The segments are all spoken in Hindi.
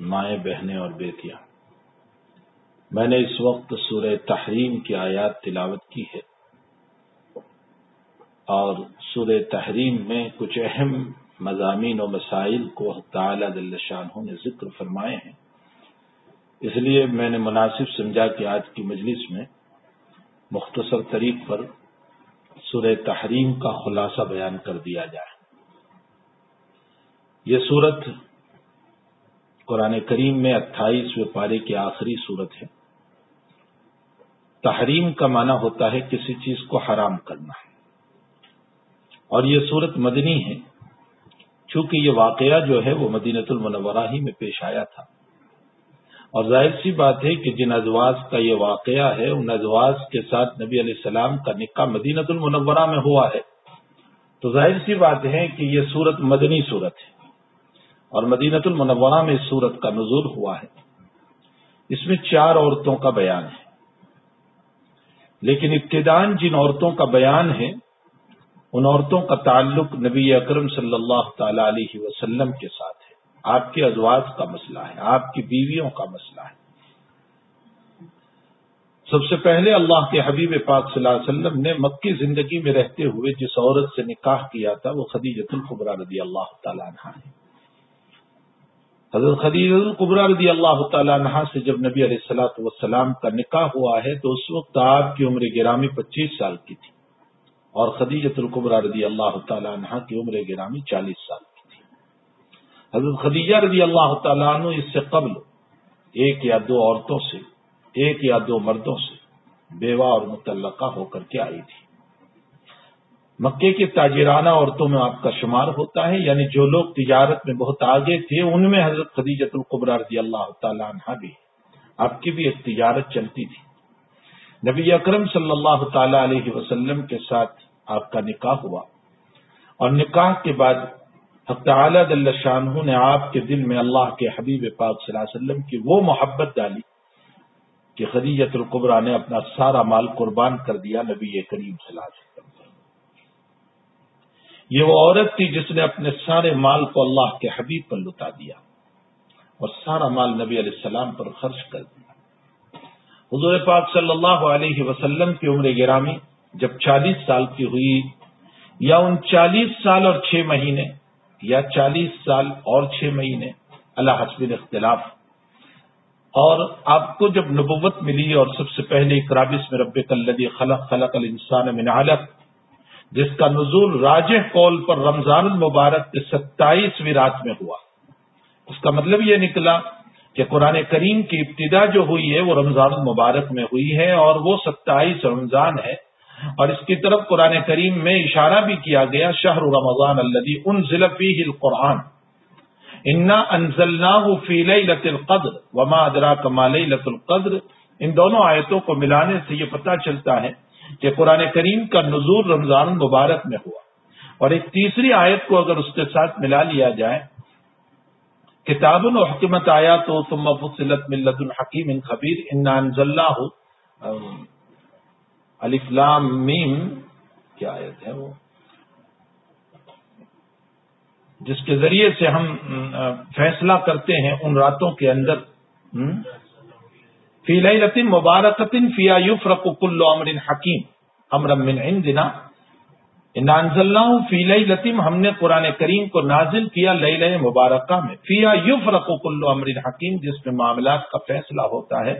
माए, बहनें और बेटियाँ। मैंने इस वक्त सूर्य तहरीम की आयात तिलावत की है। और सूर्य तहरीम में कुछ अहम मजामी और मसाइल को तशाह ने ज़िक्र फरमाए हैं। इसलिए मैंने मुनासिब समझा कि आज की मजलिस में मुख्तसर तरीक पर सूर्य तहरीम का खुलासा बयान कर दिया जाए। ये सूरत कुरान करीम में अट्ठाईसवें पारे की आखिरी सूरत है। तहरीम का माना होता है किसी चीज़ को हराम करना। और ये सूरत मदनी है, चूँकि ये वाकया जो है वो मदीनतुल मुनवरा ही में पेश आया था। और ज़ाहिर सी बात है कि जिन अजवाज का ये वाकया है, उन अजवाज के साथ नबी सलाम का निकाह मदीनतुल मुनवरा में हुआ है। तो ज़ाहिर सी बात है कि ये सूरत मदनी सूरत है। और मदीनतुल मुनवरा में इस सूरत का नजूर हुआ है। इसमें चार औरतों का बयान है। लेकिन इब्तदान जिन औरतों का बयान है, उन औरतों का ताल्लुक नबी अकरम सल्लल्लाहु अलैहि वसल्लम के साथ है। आपके अजवाज का मसला है, आपकी बीवियों का मसला है। सबसे पहले अल्लाह के हबीब पाक वसल्लम ने मक्की ज़िंदगी में रहते हुए जिस औरत से निकाह किया था, वो खदीजतुल कुबरा रदी अल्लाह तला है। हज़रत खदीजतुल कुबरा रदी अल्लाह तला से जब नबी सलाम का निकाह हुआ है तो उस वक्त आपकी उम्र गिरामी पच्चीस साल की थी और खदीजतुल कुबरा रदी अल्लाह तला की उम्र गिरामी चालीस साल की थी। हज़रत खदीजा रदी अल्लाह तला इससे कबल एक या दो औरतों से, एक या दो मर्दों से बेवा और मुतलका होकर के आई थी। मक्के के ताजिराना औरतों में आपका शुमार होता है, यानी जो लोग तिजारत में बहुत आगे थे, उनमें हज़रत खदीजतुल कुबरा रज़ी अल्लाह तला भी आपकी भी एक तिजारत चलती थी। नबी अकरम सल्लल्लाहु के साथ आपका निकाह हुआ। और निकाह के बाद शाहू ने आपके दिल में अल्लाह के हबीब पाक वसल्लम की वो मोहब्बत डाली कि खदीजतुल कुबरा ने अपना सारा माल कुर्बान कर दिया नबी करीम सलाम ये वो औरत थी जिसने अपने सारे माल को अल्लाह के हबीब पर लुटा दिया और सारा माल नबी सलाम पर खर्च कर दिया। हजूर पाक सल्लल्लाहु अलैहि वसल्लम की उम्र गिरामी जब 40 साल की हुई या उन 40 साल और छह महीने या 40 साल और छह महीने, अल्लाह हसबिन इख्तलाफ। और आपको जब नबुवत मिली और सबसे पहले इकराबिस में रब कल्लदी खलक खलक अल इंसान मिन अलक जिसका नजूल राज कौल पर रमज़ान मुबारक के सत्ताईसवीं रात में हुआ। उसका मतलब यह निकला कि कुरान करीम की इब्तदा जो हुई है, वो रमज़ान मुबारक में हुई है और वो सत्ताईस रमज़ान है। और इसकी तरफ़ कुरान करीम में इशारा भी किया गया, शहर रमज़ान अल्लदी उन जिलफी कुरान इन्ना अनजलना फील कद्र वमा अदरा कमाल कद्र। इन दोनों आयतों को मिलाने से ये पता चलता है कि कुरान करीम का नजूर रमज़ान मुबारक में हुआ। और एक तीसरी आयत को अगर उसके साथ मिला लिया जाए, किताबुन हकमत आया तो तुम फुसिलत मिल्लतुल हकीम इन खबीर इन्ना अनजल्ला अलिफ्लाम मीम, क्या आयत है वो? जिसके ज़रिए से हम फैसला करते हैं उन रातों के अंदर फ़ी लतिन मुबारकतिन फिया युफरकुल्ल अमरिन हकीम। अमरम मिन इंदिना। नानजल्लाहू फीलई लतीम हमने कुरान करीम को नाजिल किया लई मुबारक में। फिया युफ रकुल्लो अमरिन हकीम, जिसमें मामला का फैसला होता है।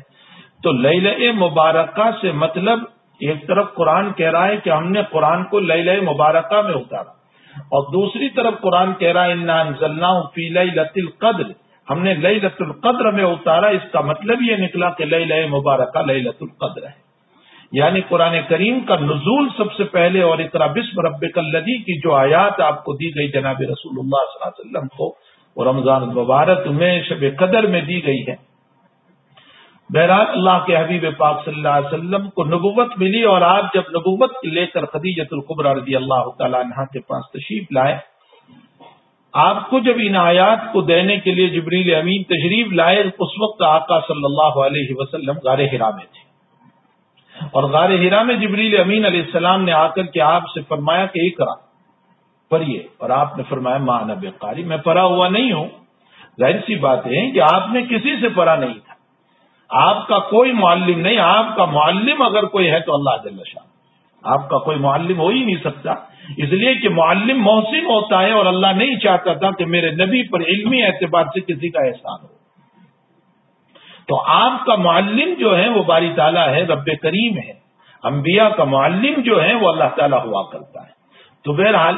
तो लई मुबारक से मतलब एक तरफ़ कुरान कह रहा है कि हमने कुरान को लई मुबारक में उतारा। और दूसरी तरफ़ कुरान कह रहा है, इन्ना फीलई लतिल कद्र। हमने लई कद्र में उतारा, इसका मतलब ये निकला कि लई लय मुबारक लई कद्र है। यानी कुरान करीम का नजूल सबसे पहले और इतरा बिस्म रबी की जो आयात आपको दी गई जनाब रसूलुल्लाह को और रमज़ान मुबारक में शब कदर में दी गई है। बहरहाल अल्लाह के हबीब पाक सल्लल्लाहु को नबुवत मिली और आप जब नबुवत लेकर खदीजतुल कुबरा रज़ी अल्लाह तला के पास तशरीफ़ लाए आपको जब इन आयात को देने के लिए जबरील अमीन तशरीफ़ लाए, उस वक्त आका सल्लल्लाहु अलैहि वसल्लम गारे हिरा में थे। और गार हिरा में जबरील अमीन सलाम ने आकर के आपसे फरमाया कि एक करा पढ़िए। और आपने फरमाया, माँ नब मैं पढ़ा हुआ नहीं हूँ। ज़ाहिर सी बात है कि आपने किसी से पढ़ा नहीं था। आपका कोई मुआलिम नहीं, आपका मुआलिम अगर कोई है तो अल्लाह जल्ला आपका कोई मुआलिम हो ही नहीं सकता। इसलिए कि मुआलिम मोहसिन होता है और अल्लाह नहीं चाहता था कि मेरे नबी पर इल्मी एतबार से किसी का एहसान हो। तो आपका मुअल्लिम जो है, वो बारी ताला है रब करीम है। अम्बिया का मुअल्लिम जो है, वो अल्लाह ताला हुआ करता है। तो बहरहाल,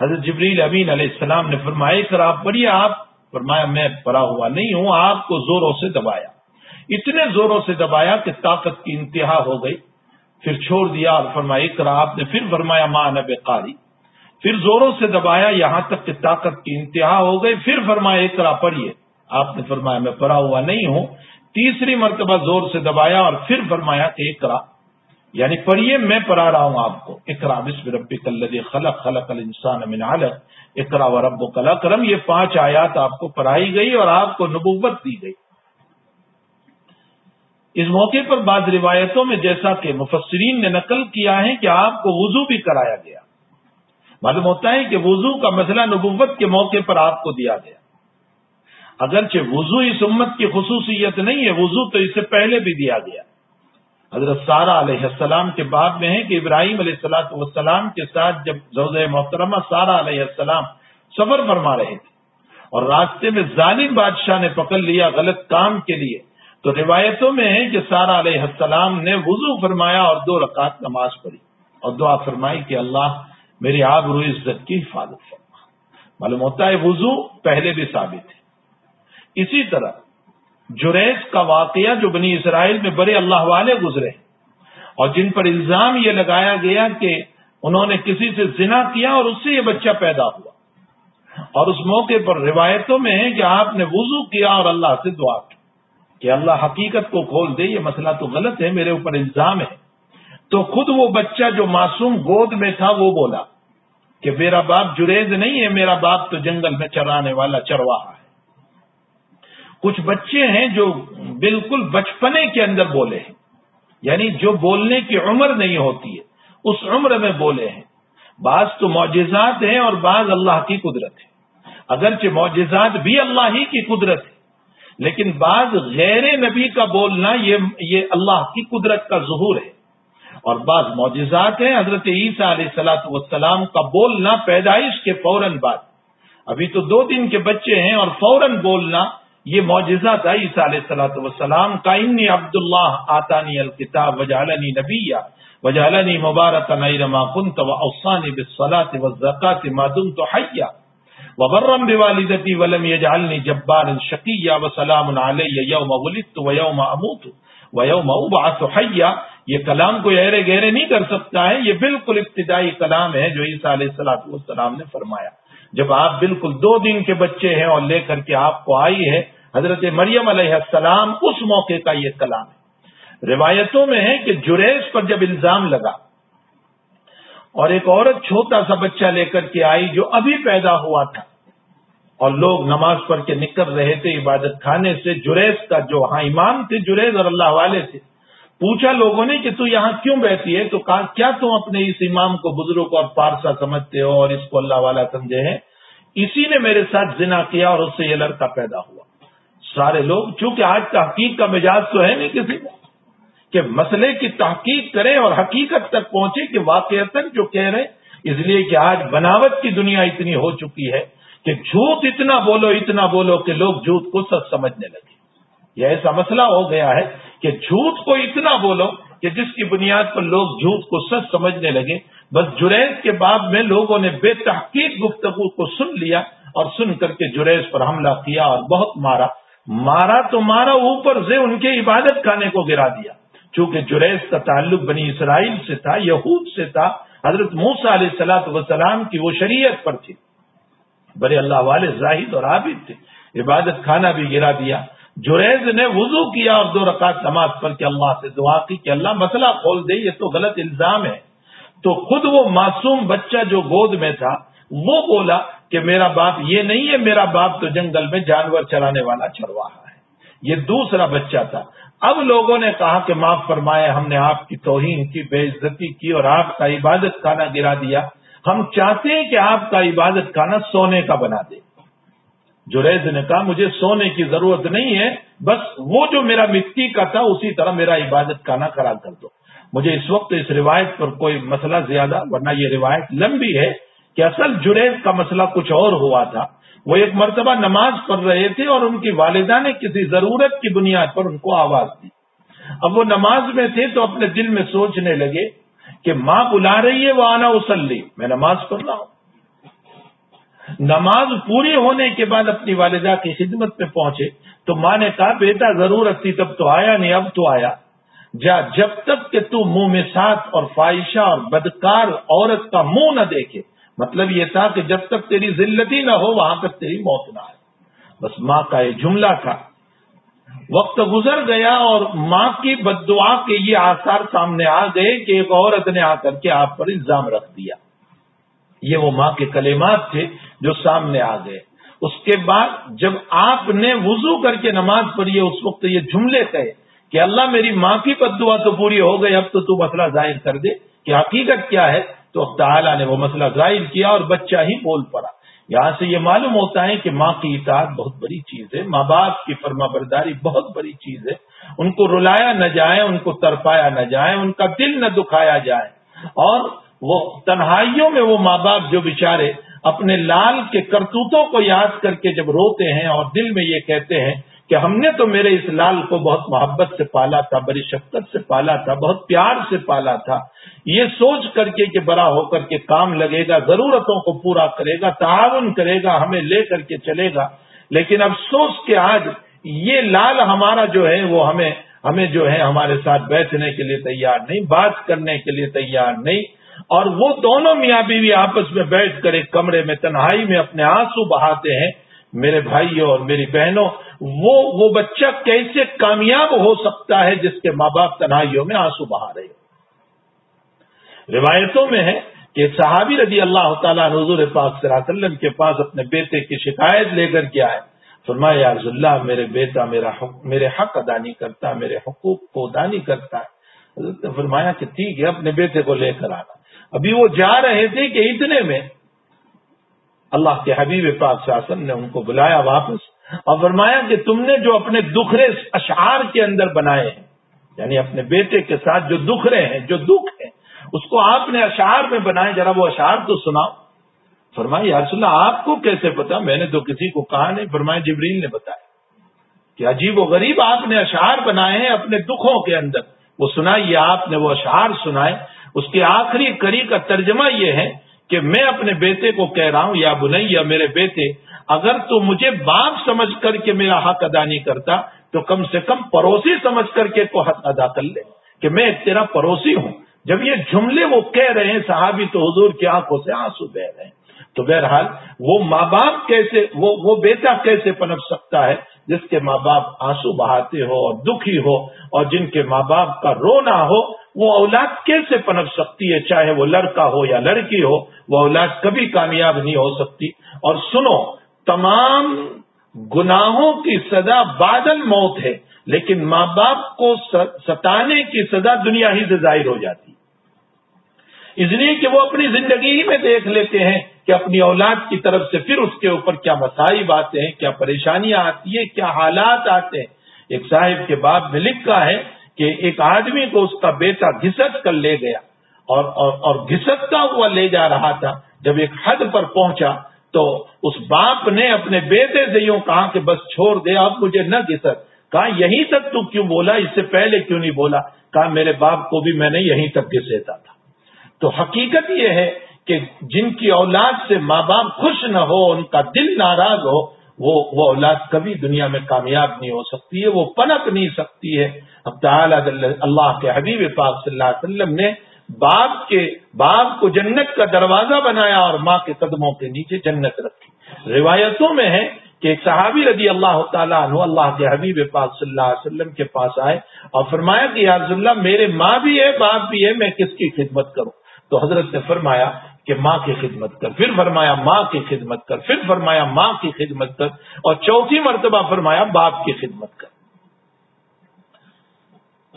हज़रत जबरील अमीन सलाम ने फरमाए सर, आप पढ़िए, आप फरमाया, मैं पढ़ा हुआ नहीं हूँ, आपको जोरों से दबाया। इतने जोरों से दबाया कि ताकत की इंतहा हो गई। फिर छोड़ दिया और फरमाया, इकरा, आपने फिर फरमाया, माँ नब कारी फिर जोरों से दबाया, यहाँ तक कि ताकत की इंतहा हो गई, फिर फरमाया, इकरा, पढ़िए। आपने फरमाया, मैं पढ़ा हुआ नहीं हूँ। तीसरी मरतबा ज़ोर से दबाया और फिर फरमाया कि इकरा। यानी पढ़िए, मैं पढ़ा रहा हूँ आपको। इकरा, बिस्म रबी कल्लदी खलक खलक अल इंसान अमिन अलक। इकरा व रब कला करम ये पाँच आयात आपको पढ़ाई गई और आपको नबूबत दी गई। इस मौके पर बाद रिवायतों में जैसा कि मुफसरीन ने नकल किया है कि आपको वज़ू भी कराया गया। मालूम होता है कि वज़ू का मसला नबूवत के मौके पर आपको दिया गया। अगरचे वज़ू इस उम्मत की खसूसियत नहीं है, वज़ू तो इससे पहले भी दिया गया। हज़रत सारा अलैहिस्सलाम के बाद में है कि इब्राहिम सलाम के साथ जब जौज मोहतरमा सारा अलैहिस्सलाम सफ़र फरमा रहे थे और रास्ते में जालिम बादशाह ने पकड़ लिया गलत काम के लिए तो रिवायतों में है कि सारा अलैहिस्सलाम ने वज़ू फरमाया और दो रकात नमाज़ पढ़ी और दुआ फरमाई कि अल्लाह मेरी आबरू इज़्ज़त की हिफाजत फरमा। मालूम होता है वज़ू पहले भी साबित है। इसी तरह जुरैस का वाकया जो बनी इसराइल में बड़े अल्लाह वाले गुजरे और जिन पर इल्ज़ाम ये लगाया गया कि उन्होंने किसी से जिना किया और उससे ये बच्चा पैदा हुआ। और उस मौके पर रिवायतों में है कि आपने वज़ू किया और अल्लाह से दुआ की। कि अल्लाह हकीकत को खोल दे, ये मसला तो गलत है, मेरे ऊपर इल्ज़ाम है। तो खुद वो बच्चा जो मासूम गोद में था, वो बोला कि मेरा बाप जुरेज नहीं है, मेरा बाप तो जंगल में चराने वाला चरवाहा है। कुछ बच्चे हैं जो बिल्कुल बचपने के अंदर बोले हैं। यानी जो बोलने की उम्र नहीं होती है, उस उम्र में बोले हैं। बाज तो मोजिजात हैं और बाज अल्लाह की कुदरत है। अगरचे मोजिजात भी अल्लाह ही की कुदरत है। लेकिन बाज गैर नबी का बोलना ये ये अल्लाह की कुदरत का जहूर है। और बाज मोजिजात है, हज़रत ईसा सलाम का बोलना पैदाइश के फ़ौरन बाद। अभी तो दो दिन के बच्चे हैं और फ़ौरन बोलना, ये मोजा था ईसा सलाम का, इन्नी अब्दुल्ला आतानी अल किताब वजालनी नबिया, वजालनी मुबारक नईरमा कुंत व अवसानी बिसलात व जक़ात मादुम तो हैया वबर्रम बिवालिदती वलम यजालनी जब्बार शकिया व सलाम यौम वलित व यौम अमूत व यौम उबात हैया ये कलाम को गहरे गहरे नहीं कर सकता है। ये बिल्कुल इब्तदाई कलाम है, जो ईसा सलाम ने फरमाया। जब आप बिल्कुल दो दिन के बच्चे हैं और लेकर के आपको आई है, हज़रत मरियम सलाम, उस मौके का ये कलाम है। रिवायतों में है कि जुरेश पर जब इल्ज़ाम लगा और एक औरत छोटा सा बच्चा लेकर के आई जो अभी पैदा हुआ था। और लोग नमाज़ पढ़ के निकल रहे थे इबादत खाने से जुरेज का जो वहाँ इमाम थे जुरेज और अल्लाह वाले थे। पूछा लोगों ने कि तू यहाँ क्यों बैठी है? तो कहा, क्या तुम अपने इस इमाम को बुज़ुर्ग और पारसा समझते हो और इसको अल्लाह वाला समझे हैं? इसी ने मेरे साथ जिना किया और उससे ये लड़का पैदा हुआ। सारे लोग, चूँकि आज तहकीक का मिजाज तो है नहीं किसी को। कि मसले की तहकीक करें और हकीकत तक पहुँचे कि वाकता जो कह रहे इसलिए कि आज बनावट की दुनिया इतनी हो चुकी है कि झूठ इतना बोलो इतना बोलो कि लोग झूठ को सच समझने लगे। यह ऐसा मसला हो गया है कि झूठ को इतना बोलो कि जिसकी बुनियाद पर लोग झूठ को सच समझने लगे। बस जुरैज के बाद में लोगों ने बेतहकीक गुफ्तगु को सुन लिया और सुन करके जुरैज पर हमला किया और बहुत मारा। मारा तो मारा, ऊपर से उनके इबादत खाने को गिरा दिया। चूँकि जुरैज का ताल्लुक बनी इसराइल से था, यहूद से था, हज़रत मूसा सलात वसलाम की वो शरीयत पर थी। बड़े अल्लाह वाले जाहिद और आबिद थे। इबादत खाना भी गिरा दिया। जुरैज ने वज़ू किया और दो रकात नमाज़ पर के अल्लाह से दुआ की कि अल्लाह मसला खोल दे, ये तो गलत इल्ज़ाम है। तो खुद वो मासूम बच्चा जो गोद में था, वो बोला कि मेरा बाप, ये नहीं है मेरा बाप तो जंगल में जानवर चराने वाला चरवाहा है। ये दूसरा बच्चा था। अब लोगों ने कहा कि माफ़ फरमाए, हमने आपकी तोहिन की, बेइज्जती की और आपका इबादत खाना गिरा दिया। हम चाहते हैं कि आपका इबादत खाना सोने का बना दे। जुरैद ने कहा, मुझे सोने की ज़रूरत नहीं है, बस वो जो मेरा मिट्टी का था, उसी तरह मेरा इबादत खाना खड़ा कर दो। मुझे इस वक्त इस रिवायत पर कोई मसला ज़्यादा, वरना ये रिवायत लंबी है कि असल जुरैद का मसला कुछ और हुआ था। वो एक मरतबा नमाज़ पढ़ रहे थे और उनकी वालिदा ने किसी ज़रूरत की बुनियाद पर उनको आवाज़ दी। अब वो नमाज़ में थे तो अपने दिल में सोचने लगे कि माँ बुला रही है, वो आना उसल्ली। मैं नमाज़ पढ़ रहा हूँ। नमाज़ पूरी होने के बाद अपनी वालिदा की खिदमत में पहुँचे तो माँ ने कहा, बेटा, ज़रूरत थी, तब तो आया नहीं, अब तो आया। जा, जब तक कि तू मुँह में साथ और फाइशा और बदकार औरत का मुँह न देखे मतलब ये था कि जब तक तेरी जिल्लती ना हो, वहाँ तक तेरी मौत ना आए। बस माँ का ये जुमला था। वक्त गुजर गया और माँ की बदुआ के ये आसार सामने आ गए कि एक औरत ने आकर के आप पर इल्ज़ाम रख दिया। ये वो माँ के कलेमात थे जो सामने आ गए। उसके बाद जब आपने वज़ू करके नमाज़ पढ़ी, उस वक्त ये जुमले कहे कि अल्लाह मेरी माँ की बदुआ तो पूरी हो गई, अब तो तू मसला ज़ाहिर कर दे कि हकीकत क्या है? तो ताला ने वो मसला ज़ाहिर किया और बच्चा ही बोल पड़ा। यहाँ से ये मालूम होता है कि माँ की इतात बहुत बड़ी चीज़ है। माँ बाप की फर्मा बरदारी बहुत बड़ी चीज़ है। उनको रुलाया न जाए, उनको तरपाया न जाए, उनका दिल न दुखाया जाए। और वो तन्हाइयों में वो माँ बाप जो बेचारे अपने लाल के करतूतों को याद करके जब रोते हैं और दिल में ये कहते हैं कि हमने तो मेरे इस लाल को बहुत मोहब्बत से पाला था, बड़ी शक्कत से पाला था, बहुत प्यार से पाला था। ये सोच करके कि बड़ा होकर के काम लगेगा, जरूरतों को पूरा करेगा, ताउन करेगा, हमें ले करके चलेगा। लेकिन अफसोस के आज ये लाल हमारा जो है, वो हमें हमें जो है हमारे साथ बैठने के लिए तैयार नहीं, बात करने के लिए तैयार नहीं। और वो दोनों मियाँ बीवी आपस में बैठ कर एक कमरे में तन्हाई में अपने आँसू बहाते हैं। मेरे भाइयों और मेरी बहनों वो वो बच्चा कैसे कामयाब हो सकता है जिसके माँ बाप तनाइयों में आँसू बहा रहे हो? रिवायतों में है कि सहाबी रज़ी अल्लाह तजूर पाक सलाम के पास अपने बेटे की शिकायत लेकर के आए। फरमाया यारजुल्ला मेरे बेटा मेरा हक, मेरे हक अदा नहीं करता मेरे हकूक को अदा नहीं करता है। फरमाया कि ठीक है अपने बेटे को लेकर आना। अभी वो जा रहे थे कि इतने में अल्लाह के हबीब पाक शासन ने उनको बुलाया वापस। और फरमाया कि तुमने जो अपने दुखरे अशार के अंदर बनाए हैं, यानी अपने बेटे के साथ जो दुखरे हैं, जो दुख है, उसको आपने अशार में बनाए, जरा वो अशार तो सुनाओ। फरमाया, यार सुना, आपको कैसे पता? मैंने तो किसी को कहा नहीं। फरमाया, जिबरील ने बताया कि अजीब व गरीब आपने अशार बनाए हैं अपने दुखों के अंदर। वो सुनाइए आपने वो अशार सुनाए। उसके आखिरी करी का तर्जमा ये है कि मैं अपने बेटे को कह रहा हूँ, या बुनैया मेरे बेटे अगर तू मुझे बाप समझ करके मेरा हक अदा नहीं करता तो कम से कम पड़ोसी समझ करके को हक अदा कर ले कि मैं तेरा पड़ोसी हूँ। जब ये जुमले वो कह रहे हैं, साहबी तो हजूर की आँखों से आँसू बह रहे हैं। तो बहरहाल, वो माँ बाप कैसे, वो वो बेटा कैसे पनप सकता है, जिसके माँ बाप आँसू बहाते हो और दुखी हो, और जिनके माँ बाप का रोना हो, वो औलाद कैसे पनप सकती है? चाहे वो लड़का हो या लड़की हो, वो औलाद कभी कामयाब नहीं हो सकती। और सुनो तमाम गुनाहों की सजा बादल मौत है लेकिन माँ बाप को सताने की सजा दुनिया ही से ज़ाहिर हो जाती। इसलिए कि वो अपनी ज़िंदगी ही में देख लेते हैं कि अपनी औलाद की तरफ़ से फिर उसके ऊपर क्या मसाइब आते हैं क्या परेशानियाँ आती है क्या हालात आते हैं। एक साहिब के बाप में लिखा है कि एक आदमी को उसका बेटा घिसट कर ले गया और और, और घिसकता हुआ ले जा रहा था जब एक हद पर पहुँचा तो उस बाप ने अपने बेटे से यूँ कहा कि बस छोड़ दे अब मुझे न घिसक कहा, यहीं तक तू क्यों बोला? इससे पहले क्यों नहीं बोला? कहा, मेरे बाप को भी मैंने यहीं तक घिसेता था। तो हकीकत यह है कि जिनकी औलाद से माँ बाप खुश न हो, उनका दिल नाराज़ हो, वो वो औलाद कभी दुनिया में कामयाब नहीं हो सकती है, वो पनप नहीं सकती है। अब अल्लाह के हबीब पाक सल्लल्लाहु अलैहि वसल्लम ने बाप के बाप को जन्नत का दरवाज़ा बनाया और माँ के कदमों के नीचे जन्नत रखी। रिवायतों में है कि एक सहाबी रदी अल्लाह तु अल्लाह के हबीब पाक के पास आए और फरमाया कि याजुल्ला मेरे माँ भी है, बाप भी है, मैं किसकी खिदमत करूँ? तो हज़रत ने फरमाया कि, माँ की खिदमत कर। फिर फरमाया, माँ की खिदमत कर। फिर फरमाया, माँ की खिदमत कर। और चौथी मरतबा फरमाया, बाप की खिदमत कर।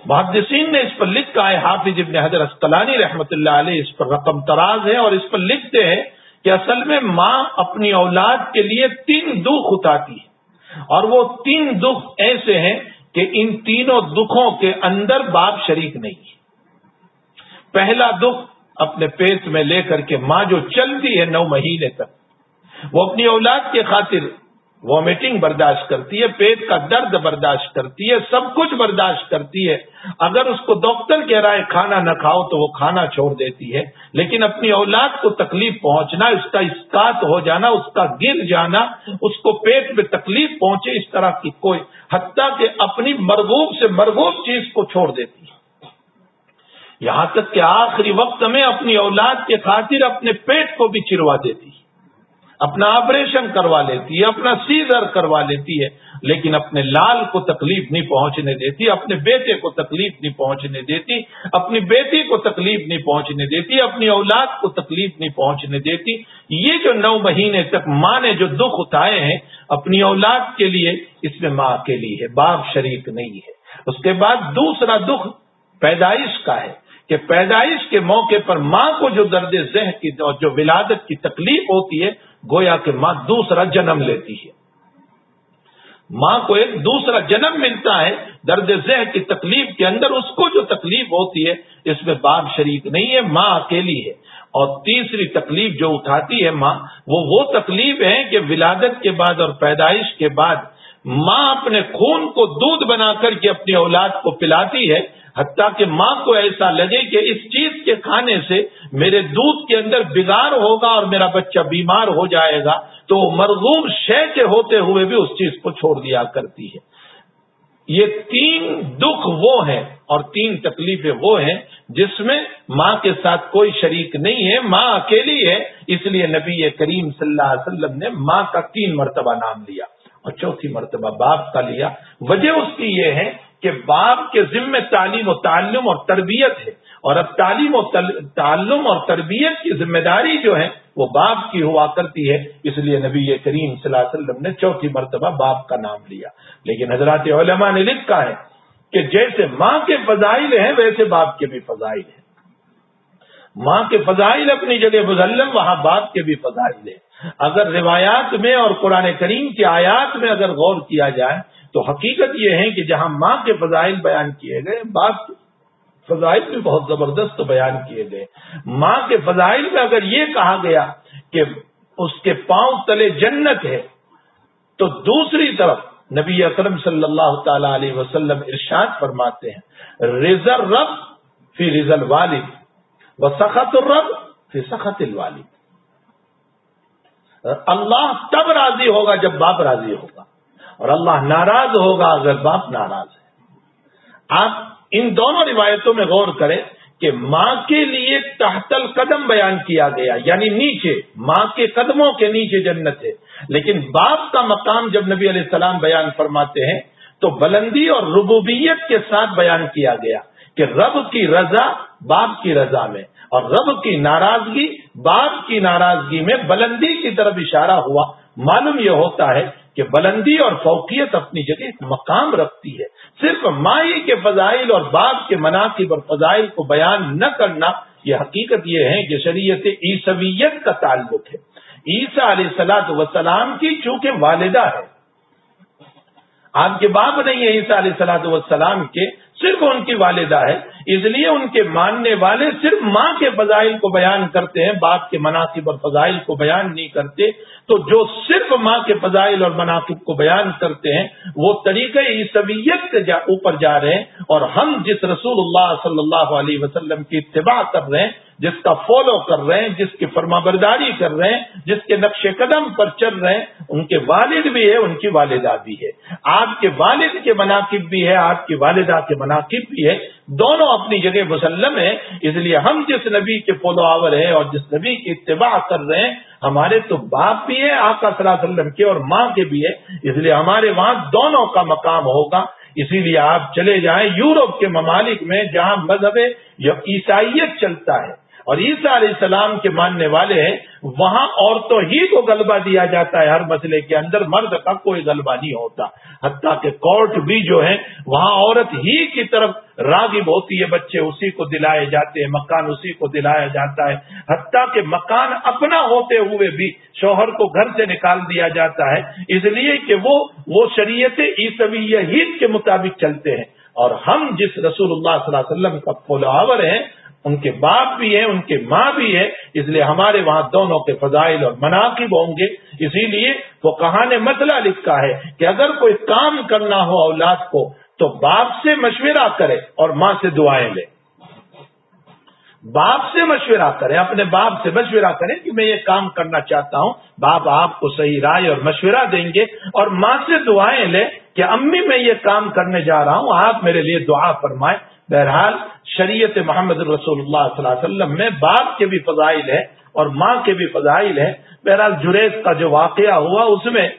मुहदसिन ने इस पर लिखा है, हाफिज इबन हजर अस्कलानी रहमत इस पर रकम तराज है और इस पर लिखते हैं कि असल में माँ अपनी औलाद के लिए तीन दुख उठाती है। और वो तीन दुख ऐसे हैं कि इन तीनों दुखों के अंदर बाप शरीक नहीं है। पहला दुख अपने पेट में लेकर के माँ जो चलती है नौ महीने तक, वो अपनी औलाद के खातिर वॉमिटिंग बर्दाश्त करती है, पेट का दर्द बर्दाश्त करती है, सब कुछ बर्दाश्त करती है। अगर उसको डॉक्टर कह रहा है, खाना न खाओ तो वो खाना छोड़ देती है। लेकिन अपनी औलाद को तकलीफ़ पहुँचना उसका इस्कात हो जाना, उसका गिर जाना, उसको पेट में तकलीफ़ पहुँचे, इस तरह की कोई, हत्या के अपनी मरगूब से मरगूब चीज़ को छोड़ देती है। यहाँ तक कि आखिरी वक्त में अपनी औलाद के खातिर अपने पेट को भी चिरवा देती है। अपना ऑपरेशन करवा लेती है, अपना सीजर करवा लेती है, लेकिन अपने लाल को तकलीफ़ नहीं पहुँचने देती, अपने बेटे को तकलीफ़ नहीं पहुँचने देती, अपनी बेटी को तकलीफ़ नहीं पहुँचने देती, अपनी औलाद को तकलीफ़ नहीं पहुँचने देती। ये जो नौ महीने तक माँ ने जो दुख उठाए हैं, अपनी औलाद के लिए, इसमें माँ अकेली है, बाप शरीक नहीं है। उसके बाद दूसरा दुख पैदाइश का है, कि पैदाइश के मौके पर माँ को जो दर्द जह की जो विलादत की तकलीफ़ होती है गोया कि माँ दूसरा जन्म लेती है। माँ को एक दूसरा जन्म मिलता है, दर्द जह की तकलीफ़ के अंदर उसको जो तकलीफ़ होती है, इसमें बाप शरीक नहीं है, माँ अकेली है। और तीसरी तकलीफ़ जो उठाती है माँ, वो वो तकलीफ़ है कि विलादत के बाद और पैदाइश के बाद माँ अपने खून को दूध बनाकर के अपनी औलाद को पिलाती है, हत्या कि माँ को ऐसा लगे कि इस चीज़ के खाने से मेरे दूध के अंदर बिगाड़ होगा और मेरा बच्चा बीमार हो जाएगा। तो मरगूब शय के होते हुए भी उस चीज़ को छोड़ दिया करती है। ये तीन दुख वो हैं और तीन तकलीफें वो हैं जिसमें माँ के साथ कोई शरीक नहीं है, माँ अकेली है, इसलिए नबी करीम सल्लल्लाहु अलैहि वसल्लम ने माँ का तीन मरतबा नाम लिया। और चौथी मरतबा, बाप का लिया। वजह उसकी ये है कि बाप के जिम्मे तालीम ताल्लुम और तरबियत है। और अब तालीम और और तरबियत की ज़िम्मेदारी जो है, वो बाप की हुआ करती है। इसलिए नबी करीम वसल्लम ने चौथी मरतबा बाप का नाम लिया। लेकिन हज़रत ने लिखा है कि जैसे माँ के फजाइल हैं, वैसे बाप के भी फजाइल हैं। माँ के फजाइल अपनी जगह मुजल्लम वहाँ बाप के भी फजाइल है। अगर रिवायात में और कुरान करीम की आयात में अगर गौर किया जाए तो हकीकत यह है कि जहाँ माँ के फजाइल बयान किए गए, बाप के फजाइल भी बहुत ज़बरदस्त बयान किए गए। माँ के फजाइल में अगर ये कहा गया कि उसके पाँव तले जन्नत है तो दूसरी तरफ़ नबी अकरम सल्लल्लाहु अलैहि वसल्लम इरशाद फरमाते हैं रिजर रब फिर रिजल वालिद, व सखत रब फिर सखत वालिद। अल्लाह तब राज़ी होगा जब बाप राज़ी होगा। और अल्लाह नाराज़ होगा अगर बाप नाराज़ है। आप इन दोनों रिवायतों में गौर करें कि माँ के लिए तहतल कदम बयान किया गया, यानी नीचे, माँ के कदमों के नीचे जन्नत है। लेकिन बाप का मकाम जब नबी सलाम बयान फरमाते हैं तो बुलंदी और रुबूबियत के साथ बयान किया गया। कि रब की रजा बाप की रजा में और रब की नाराज़गी बाप की नाराज़गी में बुलंदी की तरफ़ इशारा हुआ। मालूम यह होता है कि बुलंदी और फौकियत अपनी जगह मकाम रखती है। सिर्फ़ माई के फजाइल और बाप के मनासिब और फजाइल को बयान न करना, यह हकीकत यह है कि शरीयत ईसवीयत का ताल्लुक है। ईसा सलात वसलाम की चूँकि वालिदा है आपके बाप नहीं है ईसा सलाम के, सिर्फ़ उनकी वालिदा है। इसलिए उनके मानने वाले सिर्फ़ माँ के फजाइल को बयान करते हैं, बाप के मनासिब और फजाइल को बयान नहीं करते। तो जो सिर्फ़ माँ के फजाइल और मनासिब को बयान करते हैं, वो तरीके ईसवियत के ऊपर जा रहे हैं। और हम जिस रसूलुल्लाह सल्लल्लाहु अलैहि की इत्तेबा कर रहे हैं जिसका फॉलो कर रहे हैं, जिसकी फरमाबरदारी कर रहे हैं, जिसके नक्शे कदम पर चल रहे हैं, उनके वालिद भी है, उनकी वालिदा भी है। आपके वालिद के मनाकिब भी है, आपकी वालिदा के मनाकिब भी है। दोनों अपनी जगह मुसलम है, इसलिए हम जिस नबी के फॉलो आवर है और जिस नबी की इतबा कर रहे हैं, हमारे तो बाप भी है, आका सलाम के और माँ के भी है, इसलिए हमारे वहाँ दोनों का मकाम होगा। इसीलिए आप चले जाएँ यूरोप के ममालिक में, जहाँ मज़हब ईसाइत चलता है। और ईसा सलाम के मानने वाले हैं, वहाँ औरतों ही को गलबा दिया जाता है, हर मसले के अंदर मर्द का कोई गलबा नहीं होता। हत्या के कोर्ट भी जो है, वहाँ औरत ही की तरफ़ रागिब होती है, बच्चे उसी को दिलाए जाते हैं, मकान उसी को दिलाया जाता है। हत्या के मकान अपना होते हुए भी शोहर को घर से निकाल दिया जाता है, इसलिए कि वो वो शरीयत ईसवी के मुताबिक चलते हैं। और हम जिस रसूल सल्लल्लाहु अलैहि वसल्लम का फॉलोवर है उनके बाप भी है, उनके माँ भी है, इसलिए हमारे वहाँ दोनों के फजाइल और मनाकिब होंगे। इसीलिए वो कहा ने मसला लिखा है कि अगर कोई काम करना हो औलाद को तो बाप से मशवरा करे और माँ से दुआएँ ले। बाप से मशवरा करें, अपने बाप से मशवरा करें कि मैं ये काम करना चाहता हूँ, बाप आपको सही राय और मशवरा देंगे और माँ से दुआएँ ले कि अम्मी मैं ये काम करने जा रहा हूँ, आप मेरे लिए दुआ फरमाए। बहरहाल, शरीयत मोहम्मद रसूलुल्लाह में बाप के भी फजाइल है और माँ के भी फजाइल है। बहरहाल जुरेज का जो वाकया हुआ, उसमें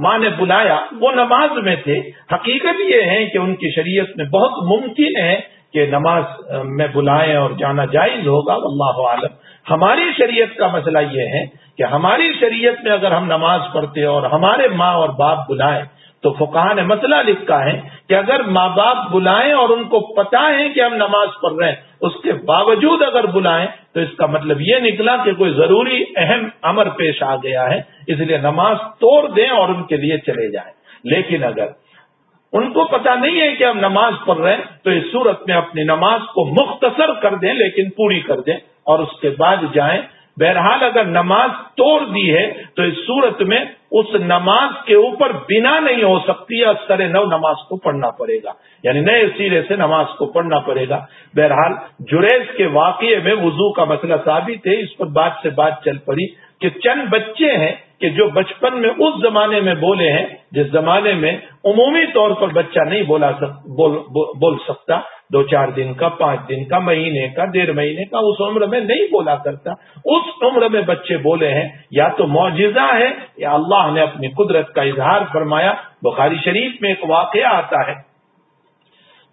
माँ ने बुलाया। वो नमाज़ में थे। हकीकत ये है कि उनकी शरीयत में बहुत मुमकिन है कि नमाज़ में बुलाएँ और जाना जायज़ होगा अल्लाह आलम। हमारी शरीयत का मसला ये है कि हमारी शरीयत में अगर हम नमाज़ पढ़ते और हमारे माँ और बाप बुलाएँ तो फुकाहा ने मसला लिखा है कि अगर माँ बाप बुलाएँ और उनको पता है कि हम नमाज़ पढ़ रहे हैं, उसके बावजूद अगर बुलाएँ तो इसका मतलब ये निकला कि कोई ज़रूरी अहम अमर पेश आ गया है, इसलिए नमाज़ तोड़ दें और उनके लिए चले जाएँ। लेकिन अगर उनको पता नहीं है कि हम नमाज़ पढ़ रहे हैं तो इस सूरत में अपनी नमाज़ को मुख्तसर कर दें, लेकिन पूरी कर दें और उसके बाद जाएँ बहरहाल अगर नमाज़ तोड़ दी है तो इस सूरत में उस नमाज़ के ऊपर बिना नहीं हो सकती असर नव नमाज़ को पढ़ना पड़ेगा। यानी नए सिरे से नमाज़ को पढ़ना पड़ेगा। बहरहाल, जुरेज के वाक्य में वज़ू का मसला साबित है। इस पर बात से बात चल पड़ी कि चंद बच्चे हैं कि जो बचपन में उस जमाने में बोले हैं जिस जमाने में उमूमी तौर पर बच्चा नहीं बोला सक, बोल, बो, बोल सकता दो चार दिन का पाँच दिन का महीने का डेढ़ महीने का उस उम्र में नहीं बोला करता। उस उम्र में बच्चे बोले हैं या तो मुआजिजा है या अल्लाह ने अपनी कुदरत का इजहार फरमाया। बुखारी शरीफ में एक वाक़ आता है।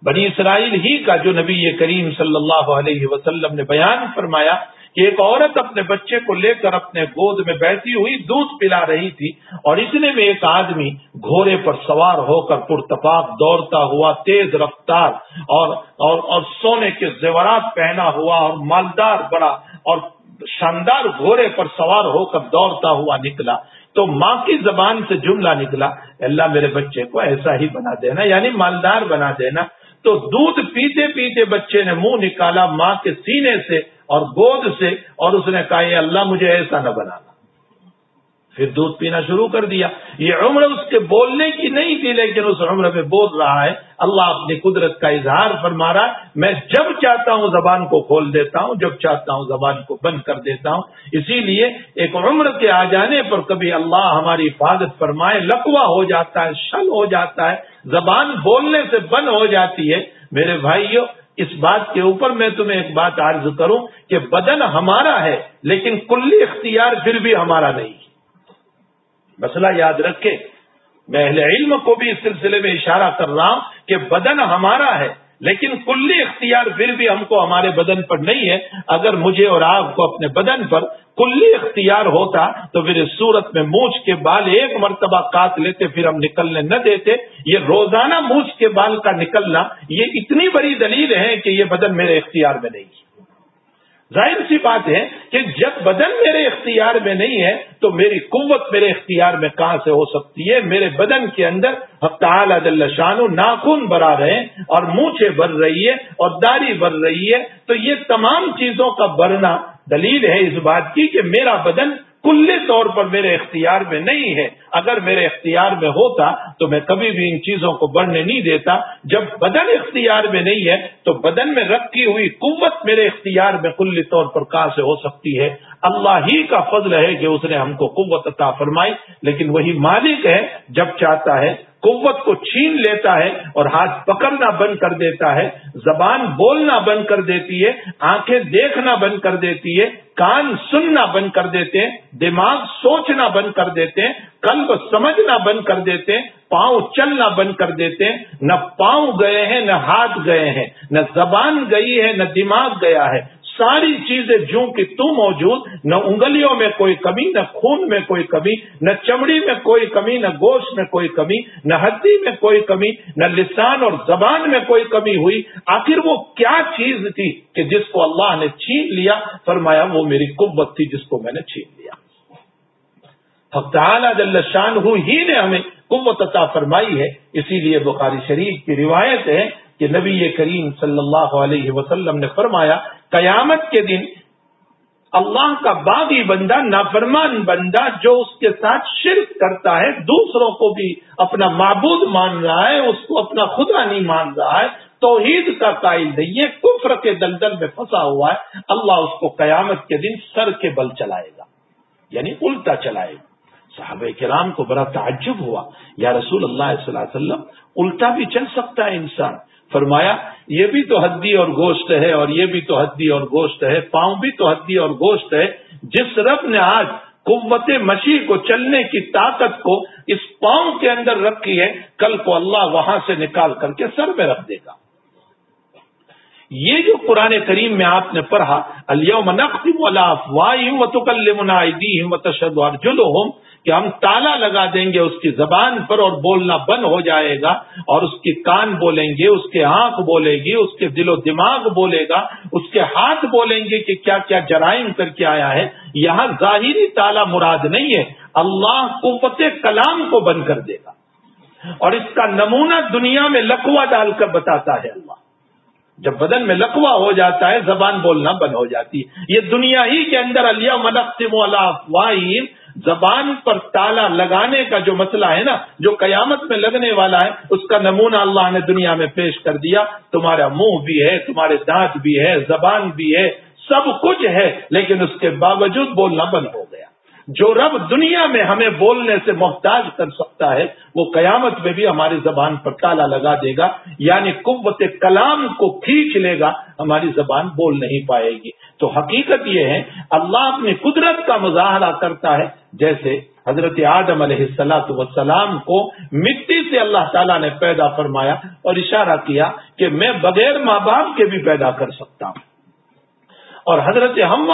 बनी इसराइल ही का जो नबी करीम सल्लल्लाहु अलैहि वसल्लम ने बयान फरमाया कि एक औरत अपने बच्चे को लेकर अपने गोद में बैठी हुई दूध पिला रही थी और इतने में एक आदमी घोड़े पर सवार होकर पुरतपाक दौड़ता हुआ तेज रफ्तार और और और सोने के जेवरात पहना हुआ और मालदार बड़ा और शानदार घोड़े पर सवार होकर दौड़ता हुआ निकला। तो माँ की जबान से जुमला निकला, अल्लाह मेरे बच्चे को ऐसा ही बना देना, यानी मालदार बना देना। तो दूध पीते पीते बच्चे ने मुँह निकाला, माँ के सीने से और गोद से, और उसने कहा, ये अल्लाह मुझे ऐसा न बनाना। फिर दूध पीना शुरू कर दिया। ये उम्र उसके बोलने की नहीं थी, लेकिन उस उम्र में बोल रहा है, अल्लाह अपनी कुदरत का इजहार फरमा रहा है। मैं जब चाहता हूँ जबान को खोल देता हूँ, जब चाहता हूँ जबान को बंद कर देता हूँ। इसीलिए एक उम्र के आ जाने पर कभी अल्लाह हमारी हिफाजत फरमाए, लकवा हो जाता है, शल हो जाता है, जबान बोलने से बंद हो जाती है। मेरे भाइयों इस बात के ऊपर मैं तुम्हें एक बात आर्ज करूँ कि बदन हमारा है, लेकिन कुल्ली इख्तियार फिर भी हमारा नहीं। मसला याद रखे, मैं अहले इल्म को भी इस सिलसिले में इशारा कर रहा हूँ कि बदन हमारा है लेकिन कुल्ली इख्तियार फिर भी हमको हमारे बदन पर नहीं है। अगर मुझे और आपको अपने बदन पर कुल्ली इख्तियार होता तो फिर इस सूरत में मूछ के बाल एक मरतबा काट लेते, फिर हम निकलने न देते। ये रोज़ाना मूछ के बाल का निकलना, ये इतनी बड़ी दलील है कि ये बदन मेरे इख्तियार में नहीं ज़ाहिर सी बात है कि जब बदन मेरे इख्तियार में नहीं है तो मेरी कुत मेरे इख्तियार में कहाँ से हो सकती है? मेरे बदन के अंदर शानु नाखून बरा रहे हैं और मूछे भर रही है और दाढ़ी भर रही है तो ये तमाम चीज़ों का बरना दलील है इस बात की कि मेरा बदन कुल्ले तौर पर मेरे इख्तियार में नहीं है। अगर मेरे इख्तियार में होता तो मैं कभी भी इन चीज़ों को बढ़ने नहीं देता। जब बदन इख्तियार में नहीं है तो बदन में रखी हुई कुत मेरे इख्तियार में कुल्ले तौर पर कहाँ से हो सकती है। अल्लाह ही का फजल है कि उसने हमको कुत अता फरमाई, लेकिन वही मालिक है, जब चाहता है कुत को छीन लेता है और हाथ पकड़ना बंद कर देता है, जबान बोलना बंद कर देती है, आँखें देखना बंद कर देती है, कान सुनना बंद कर देते हैं, दिमाग सोचना बंद कर देते हैं, कल्ब समझना बंद कर देते हैं, पाँव चलना बंद कर देते हैं, न पाँव गए हैं, न हाथ गए हैं, न जबान गई है, न दिमाग गया है। सारी चीज़ें जू की तू मौजूद, न उंगलियों में कोई कमी, न खून में कोई कमी, न चमड़ी में कोई कमी, न गोश्त में कोई कमी, न हड्डी में कोई कमी, न लिसान और जबान में कोई कमी हुई। आखिर वो क्या चीज़ थी कि जिसको अल्लाह ने छीन लिया? फरमाया, वो मेरी कुब्बत थी जिसको मैंने छीन लिया। शान ही ने हमें कुत अता फरमाई है। इसीलिए बुखारी शरीफ की रिवायत है कि नबी करीम सल्लल्लाहु ने फरमाया, कयामत के दिन अल्लाह का बागी बंदा, नाफरमान बंदा जो उसके साथ शिरक करता है, दूसरों को भी अपना माबूद मान रहा है, उसको अपना खुदा नहीं मान रहा है, तोहीद का कायल नहीं है, कुफर के दलदल में फंसा हुआ है, अल्लाह उसको कयामत के दिन सर के बल चलाएगा। यानी उल्टा चलाएगा। साहब कराम को बड़ा ताज्जुब हुआ। या रसूल अल्लाह उल्टा भी चल सकता है इंसान। फरमाया, ये भी तो हड्डी और गोश्त है और ये भी तो हड्डी और गोश्त है, पाँव भी तो हड्डी और गोश्त है। जिस रब ने आज कुत मसीह को चलने की ताकत को इस पाँव के अंदर रखी है, कल को अल्लाह वहाँ से निकाल करके सर में रख देगा। ये जो कुरान करीम में आपने पढ़ा अलियम नख्तिम अलाफवाही व तुकल्लिमुनाइदी व तशद अर्जुलहुम कि हम ताला लगा देंगे उसकी जबान पर और बोलना बंद हो जाएगा और उसके कान बोलेंगे, उसके आँख बोलेगी, उसके दिलो दिमाग बोलेगा, उसके हाथ बोलेंगे कि क्या क्या जराइम करके आया है। यहाँ जाहिरी ताला मुराद नहीं है। अल्लाह कुत कलाम को बंद कर देगा। और इसका नमूना दुनिया में लकवा डालकर बताता है अल्लाह। जब बदन में लकवा हो जाता है, जबान बोलना बंद हो जाती है। ये दुनिया ही के अंदर अलिया मनफ्तिम जबान पर ताला लगाने का जो मसला है ना, जो कयामत में लगने वाला है, उसका नमूना अल्लाह ने दुनिया में पेश कर दिया। तुम्हारा मुँह भी है, तुम्हारे दांत भी है, जबान भी है, सब कुछ है, लेकिन उसके बावजूद बोलना बंद हो जो रब दुनिया में हमें बोलने से मोहताज कर सकता है, वो कयामत में भी हमारी जबान पर ताला लगा देगा, यानी कुत कलाम को खींच लेगा, हमारी जबान बोल नहीं पाएगी। तो हकीकत यह है, अल्लाह अपनी कुदरत का मुजाहरा करता है, जैसे हज़रत आदम सलाम को मिट्टी से अल्लाह ताला ने पैदा फरमाया और इशारा किया कि मैं बगैर माँ बाप के भी पैदा कर सकता हूँ। और हज़रत हम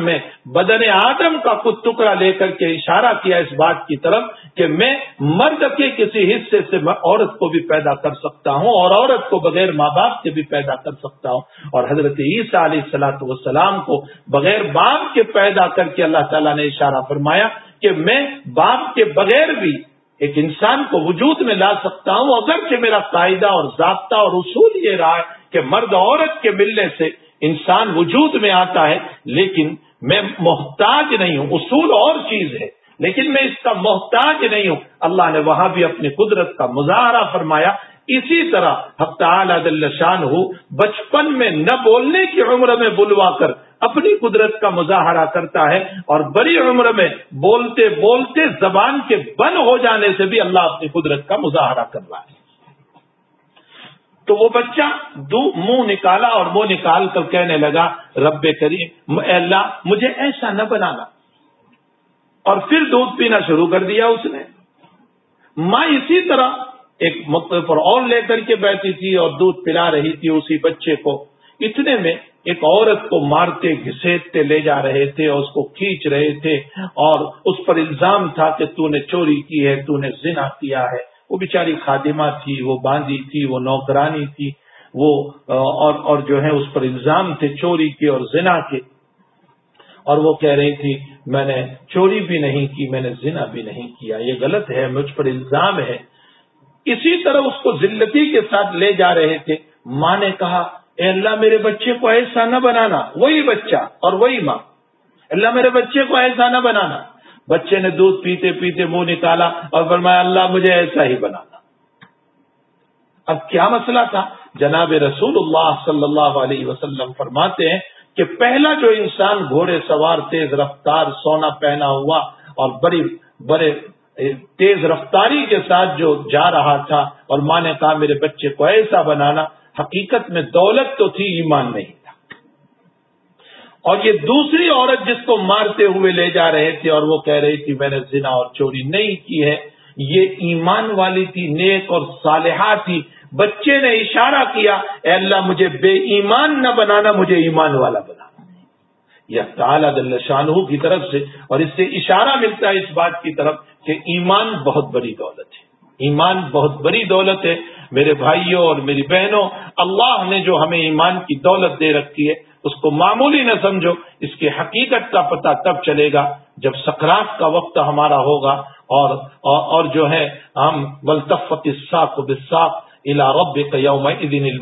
में बदन आदम का कुछ टुकड़ा लेकर के इशारा किया इस बात की तरफ़ कि मैं मर्द के किसी हिस्से से औरत को भी पैदा कर सकता हूँ और औरत को बगैर माँ बाप के भी पैदा कर सकता हूँ। और हज़रत ईसा सलाम को बगैर बाप के पैदा करके अल्लाह ताला ने इशारा फरमाया कि मैं बाप के बगैर भी एक इंसान को वजूद में ला सकता हूँ अगर कि मेरा कायदा और जबता और उसूल ये रहा है कि मर्द औरत के मिलने से इंसान वजूद में आता है, लेकिन मैं मोहताज नहीं हूँ। उसूल और चीज़ है, लेकिन मैं इसका मोहताज नहीं हूँ। अल्लाह ने वहाँ भी अपनी कुदरत का मुजाहरा फरमाया। इसी तरह हफ्ताशान हो बचपन में न बोलने की उम्र में बुलवा कर अपनी कुदरत का मुजाहरा करता है और बड़ी उम्र में बोलते बोलते जबान के बन हो जाने से भी अल्लाह अपनी कुदरत का मुजाहरा कर रहा है। तो वो बच्चा दो मुँह निकाला और मुँह निकाल कर कहने लगा, रब्बे करीम अल्लाह, मुझे ऐसा न बनाना। और फिर दूध पीना शुरू कर दिया उसने। माँ इसी तरह एक मुद्दे पर और लेकर के बैठी थी और दूध पिला रही थी उसी बच्चे को। इतने में एक औरत को मारते, घिसेटते ले जा रहे थे और उसको खींच रहे थे और उस पर इल्ज़ाम था कि तूने चोरी की है, तूने जिना किया है। वो बेचारी खादिमा थी, वो बांदी थी, वो नौकरानी थी, वो और और जो है उस पर इल्ज़ाम थे चोरी के और जिना के। और वो कह रही थी, मैंने चोरी भी नहीं की, मैंने जिना भी नहीं किया। ये गलत है, मुझ पर इल्ज़ाम है। इसी तरह उसको जिल्लती के साथ ले जा रहे थे। माँ ने कहा अल्लाह, मेरे बच्चे को ऐसा न बनाना। वही बच्चा और वही माँ। अल्लाह, मेरे बच्चे को ऐसा न बनाना। बच्चे ने दूध पीते पीते मुँह निकाला और फरमाया, अल्लाह मुझे ऐसा ही बनाना। अब क्या मसला था? जनाब रसूलुल्लाह सल्लल्लाहु अलैहि वसल्लम फरमाते हैं कि पहला जो इंसान घोड़े सवार तेज रफ्तार सोना पहना हुआ और बड़ी, बड़े तेज रफ्तारी के साथ जो जा रहा था और माँ ने कहा, मेरे बच्चे को ऐसा बनाना, हकीकत में दौलत तो थी, ईमान नहीं और ये दूसरी औरत जिसको मारते हुए ले जा रहे थे और वो कह रही थी, मैंने जिना और चोरी नहीं की है। ये ईमान वाली थी, नेक और सालेहा थी। बच्चे ने इशारा किया अल्लाह, मुझे बेईमान न बनाना, मुझे ईमान वाला बनाना यह ताला शाहू की तरफ़ से, और इससे इशारा मिलता है इस बात की तरफ़ कि ईमान बहुत बड़ी दौलत है। ईमान बहुत बड़ी दौलत है। मेरे भाइयों और मेरी बहनों, अल्लाह ने जो हमें ईमान की दौलत दे रखी है उसको मामूली न समझो इसकी हकीकत का पता तब चलेगा जब सकरात का वक्त हमारा होगा और और, और जो है हम वलतफ़त साक बिसाक इला रब यौम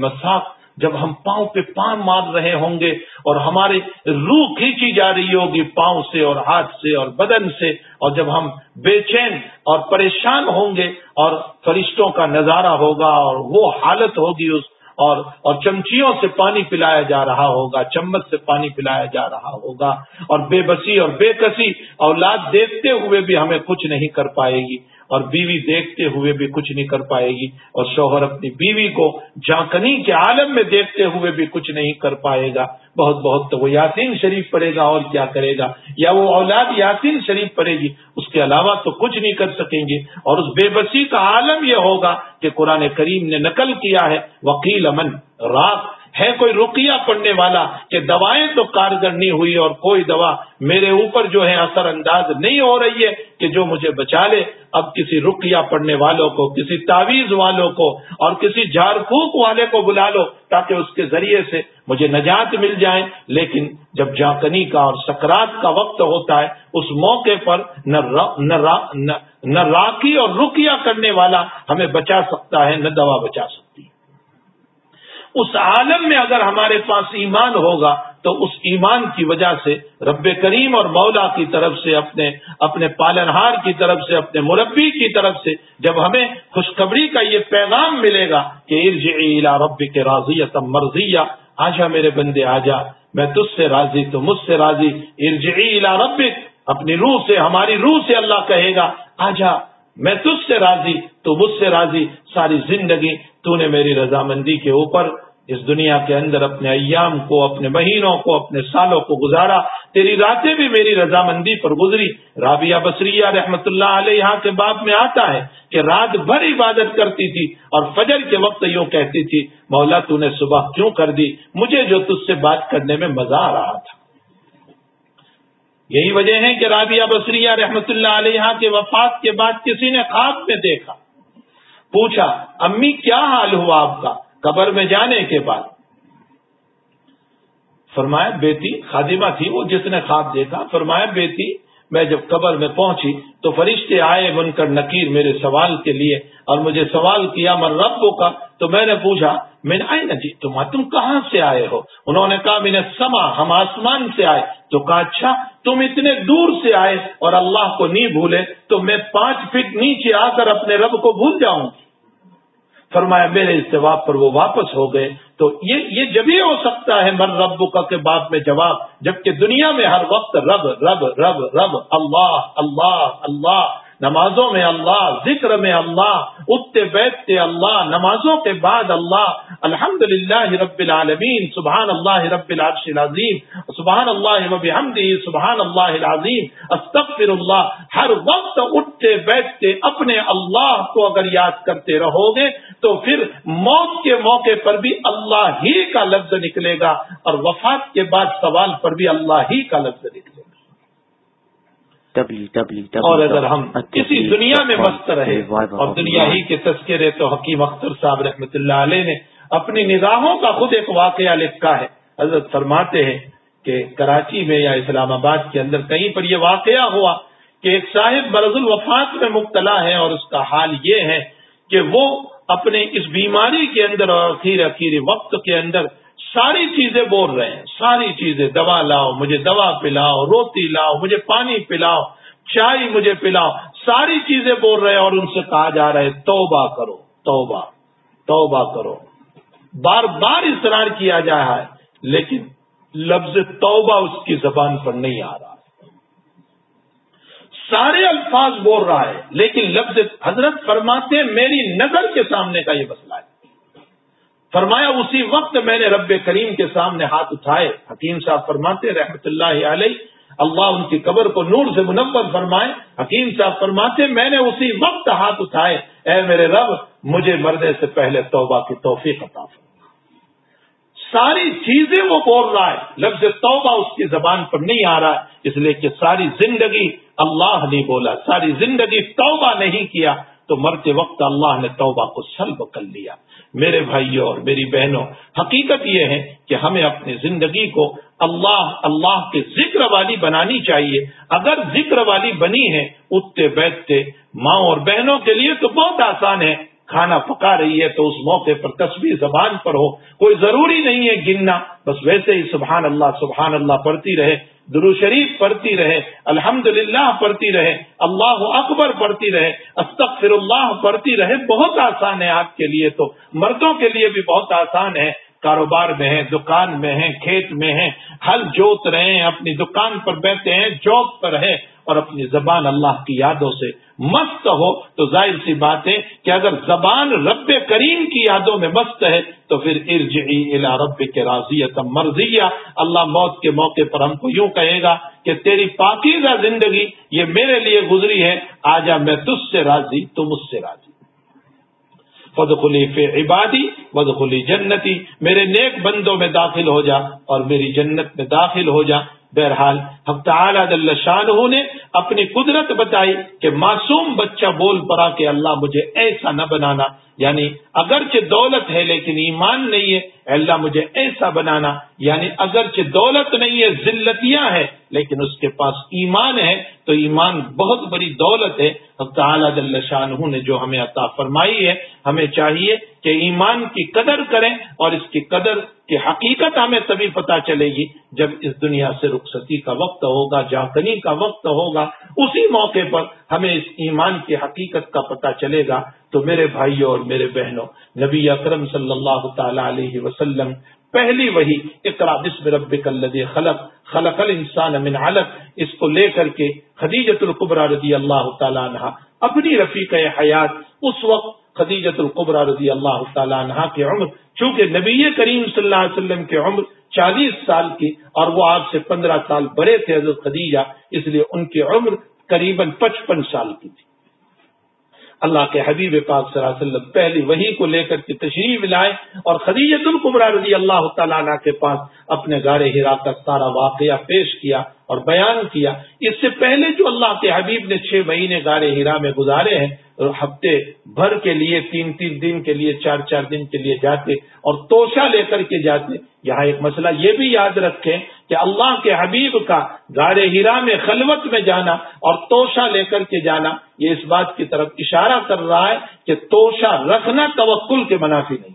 मसाक। जब हम पाँव पे पाँव मार रहे होंगे और हमारी रूह खींची जा रही होगी पाँव से और हाथ से और बदन से और जब हम बेचैन और परेशान होंगे और फरिश्तों का नज़ारा होगा और वो हालत होगी उस और और चमचियों से पानी पिलाया जा रहा होगा, चम्मच से पानी पिलाया जा रहा होगा, और बेबसी और बेकसी औलाद देखते हुए भी हमें कुछ नहीं कर पाएगी। और बीवी देखते हुए भी कुछ नहीं कर पाएगी और शोहर अपनी बीवी को झांकनी के आलम में देखते हुए भी कुछ नहीं कर पाएगा। बहुत बहुत तो वो यासीन शरीफ पढ़ेगा और क्या करेगा? या वो औलाद यासीन शरीफ पढ़ेगी? उसके अलावा तो कुछ नहीं कर सकेंगे। और उस बेबसी का आलम यह होगा कि कुरान करीम ने नकल किया है, वकील अमन, रात है कोई रुकिया पड़ने वाला कि दवाएँ तो कारगर नहीं हुई और कोई दवा मेरे ऊपर जो है असरअंदाज नहीं हो रही है कि जो मुझे बचा ले। अब किसी रुकिया पड़ने वालों को किसी तावीज वालों को और किसी झाड़ फूक वाले को बुला लो ताकि उसके ज़रिए से मुझे नजात मिल जाए। लेकिन जब जाकनी का और सकरात का वक्त होता है उस मौके पर न रा, न, न, न और रुकिया करने वाला हमें बचा सकता है न दवा बचा सकती। है उस आलम में अगर हमारे पास ईमान होगा तो उस ईमान की वजह से रब करीम और मौला की तरफ़ से अपने अपने पालनहार की तरफ़ से, अपने मुरब्बी की तरफ़ से जब हमें खुशखबरी का ये पैगाम मिलेगा कि इर्जा रब के राजियत मर्जिया, आजा मेरे बंदे, आजा, मैं तुझसे राज़ी तो मुझसे राज़ी इर्जा रब अपनी रूह से, हमारी रूह से अल्लाह कहेगा, आजा मैं तुझसे राज़ी तो मुझसे राज़ी, सारी ज़िंदगी तूने मेरी रजामंदी के ऊपर, इस दुनिया के अंदर अपने अयाम को, अपने महीनों को, अपने सालों को गुजारा, तेरी रातें भी मेरी रजामंदी पर गुजरी। राबिया बसरिया रहमतुल्लाह यहाँ के बाप में आता है कि रात भर इबादत करती थी और फजर के वक्त यूँ कहती थी, मौला, तूने सुबह क्यों कर दी? मुझे जो तुझसे बात करने में मज़ा आ रहा था। यही वजह है कि राबिया बसरिया रहमत के वफात के बाद किसी ने खाब में देखा, पूछा, अम्मी, क्या हाल हुआ आपका? कबर में जाने के बाद। फरमाया, बेटी, खादिमा थी वो जिसने खाब देखा। फरमाया, बेटी मैं जब कबर में पहुँची तो फरिश्ते आए बनकर नकीर मेरे सवाल के लिए और मुझे सवाल किया मन रब्बों का? तो मैंने पूछा, मैंने आए ना जी तुम तुम कहाँ से आए हो? उन्होंने कहा, मैंने समा, हम आसमान से आए। तो कहा अच्छा तुम इतने दूर से आए और अल्लाह को नहीं भूले तो मैं पाँच फीट नीचे आकर अपने रब को भूल जाऊँगी फरमाया, मेरे इस जवाब पर वो वापस हो गए तो ये ये जब ही हो सकता है मन रब का के बाद में जवाब, जबकि दुनिया में हर वक्त रब रब रब रब, अल्लाह अल्लाह अल्लाह। नमाजों में अल्लाह, ज़िक्र में अल्लाह उठते बैठते अल्लाह, नमाजों के बाद अल्लाह, अल्हम्दुलिल्लाह रब्बिल आलमीन सुबहान अल्लाह रब्बिल अर्शिल अजीम अल्लाह व बिहम्दिही सुबहान अल्लाह अजीम, अस्तगफिरुल्लाह, हर वक्त उठते बैठते अपने अल्लाह को अगर याद करते रहोगे तो फिर मौत के मौके पर भी अल्लाह ही का लफ्ज निकलेगा और वफात के बाद सवाल पर भी अल्लाह ही का लफ्ज निकलेगा। और अगर हम इसी दुनिया में मस्त रहे और दुनिया ही के तस्करे तो हकीम अख्तर साहब रहमत ने अपनी निगाहों का खुद एक वाकया लिखा है। हज़रत फरमाते हैं कि कराची में या इस्लामाबाद के अंदर कहीं पर यह वाकया हुआ कि एक साहिब बरजुल वफात में मुबतला है और उसका हाल ये है कि वो अपने इस बीमारी के अंदर और अखीर अखीर वक्त के अंदर सारी चीज़ें बोल रहे हैं। सारी चीज़ें, दवा लाओ, मुझे दवा पिलाओ, रोटी लाओ, मुझे पानी पिलाओ, चाय मुझे पिलाओ, सारी चीज़ें बोल रहे हैं और उनसे कहा जा रहा है, तौबा करो, तौबा तौबा करो। बार बार इसरार किया जा रहा है, लेकिन लफ्ज तौबा उसकी जबान पर नहीं आ रहा। सारे अल्फाज बोल रहा है, लेकिन लफ्ज हज़रत फरमाते मेरी नज़र के सामने का ये मसला है। फरमाया, उसी वक्त मैंने रब करीम के सामने हाथ उठाए। हकीम साहब फरमाते रहमत अल्लाह उनकी कब्र को नूर से मुनवर फरमाए। हकीम साहब फरमाते, मैंने उसी वक्त हाथ उठाए। ए मेरे रब, मुझे मरने से पहले तौबा की तोफीक अता सारी चीज़ें वो बोल रहा है। लफ्ज तौबा उसकी जबान पर नहीं आ रहा है, इसलिए कि सारी ज़िंदगी अल्लाह ने बोला। सारी ज़िंदगी तौबा नहीं किया। तो मरते वक्त अल्लाह ने तौबा को सल्ब कर लिया। मेरे भाइयों और मेरी बहनों, हकीकत यह है कि हमें अपनी ज़िंदगी को अल्लाह अल्लाह के ज़िक्र वाली बनानी चाहिए। अगर ज़िक्र वाली बनी है उठते बैठते माँ और बहनों के लिए तो बहुत आसान है। खाना पका रही है तो उस मौके पर तस्वीर जबान पर हो। कोई ज़रूरी नहीं है गिनना। बस वैसे ही सुबहान अल्लाह सुबहान अल्लाह पढ़ती रहे दुरू शरीफ पढ़ती रहे, अल्हम्दुलिल्लाह पढ़ती रहे, अल्लाह अकबर पढ़ती रहे, अस्तगफिरुल्लाह पढ़ती रहे, बहुत आसान है आपके लिए तो। मर्दों के लिए भी बहुत आसान है। कारोबार में है, दुकान में है, खेत में है, हल जोत रहे हैं, अपनी दुकान पर बैठे हैं, जॉब पर है और अपनी जबान अल्लाह की यादों से मस्त हो तो ज़ाहिर सी बात है कि अगर जबान रब करीम की यादों में मस्त है तो फिर इर्ज इला रब के राजियत मर्जिया। अल्लाह मौत के मौके पर हमको यूँ कहेगा कि तेरी पाकिजा ज़िंदगी ये मेरे लिए गुजरी है, आजा मैं तुझसे राज़ी, तू मुझसे राज़ी। फदखुली फे इबादी, वदखुली जन्नती, मेरे नेक बंदों में दाखिल हो जा और मेरी जन्नत में दाखिल हो जा। बहरहाल हम शाह ने अपनी कुदरत बताई कि मासूम बच्चा बोल पड़ा कि अल्लाह मुझे ऐसा न बनाना। यानी अगरचे दौलत है, लेकिन ईमान नहीं है, अल्लाह मुझे ऐसा बनाना। यानी अगरचे दौलत नहीं है, जिल्लतियाँ है, लेकिन उसके पास ईमान है तो ईमान बहुत बड़ी दौलत है। अब ने जो हमें अता फरमाई है, हमें चाहिए कि ईमान की कदर करें और इसकी कदर की हकीकत हमें तभी पता चलेगी जब इस दुनिया से रुखसती का वक्त होगा जाकनी का वक्त होगा उसी मौके पर हमें इस ईमान की हकीकत का पता चलेगा। तो मेरे भाइयों और मेरे बहनों, नबी अकरम सल्लल्लाहु अलैहि वसल्लम, पहली वही, इकरा बिस्म रब्बिकल्लज़ी खलक, खलकल इंसान मिन अलक, इसको लेकर के खदीजतुल कुबरा रज़ी अल्लाह तआला अपनी रफीक हयात, उस वक्त खदीजतुल कुबरा रज़ी अल्लाह तहा की उम्र, चूँकि नबी करीम सल्लल्लाहु अलैहि वसल्लम की उम्र चालीस साल की और वो आपसे पंद्रह साल बड़े थे हज़रत खदीजा, इसलिए उनकी उम्र करीबन पचपन साल की थी। अल्लाह के हबीब पाक वसल्लम पहली वही को लेकर के तशरीफ़ लाए और खदीजतुल कुबरा रज़ी अल्लाह तला के पास अपने गारे हिरा का सारा वाकया पेश किया और बयान किया। इससे पहले जो अल्लाह के हबीब ने छह महीने गारे हिरा में गुजारे हैं हफ़्ते भर के लिए तीन तीन दिन के लिए चार चार दिन के लिए जाते और तोशा लेकर के जाते, यहाँ एक मसला ये भी याद रखें कि अल्लाह के हबीब का गारे हिरा में खलवत में जाना और तोशा लेकर के जाना, ये इस बात की तरफ़ इशारा कर रहा है कि तोशा रखना तवक्कुल के मनाफी नहीं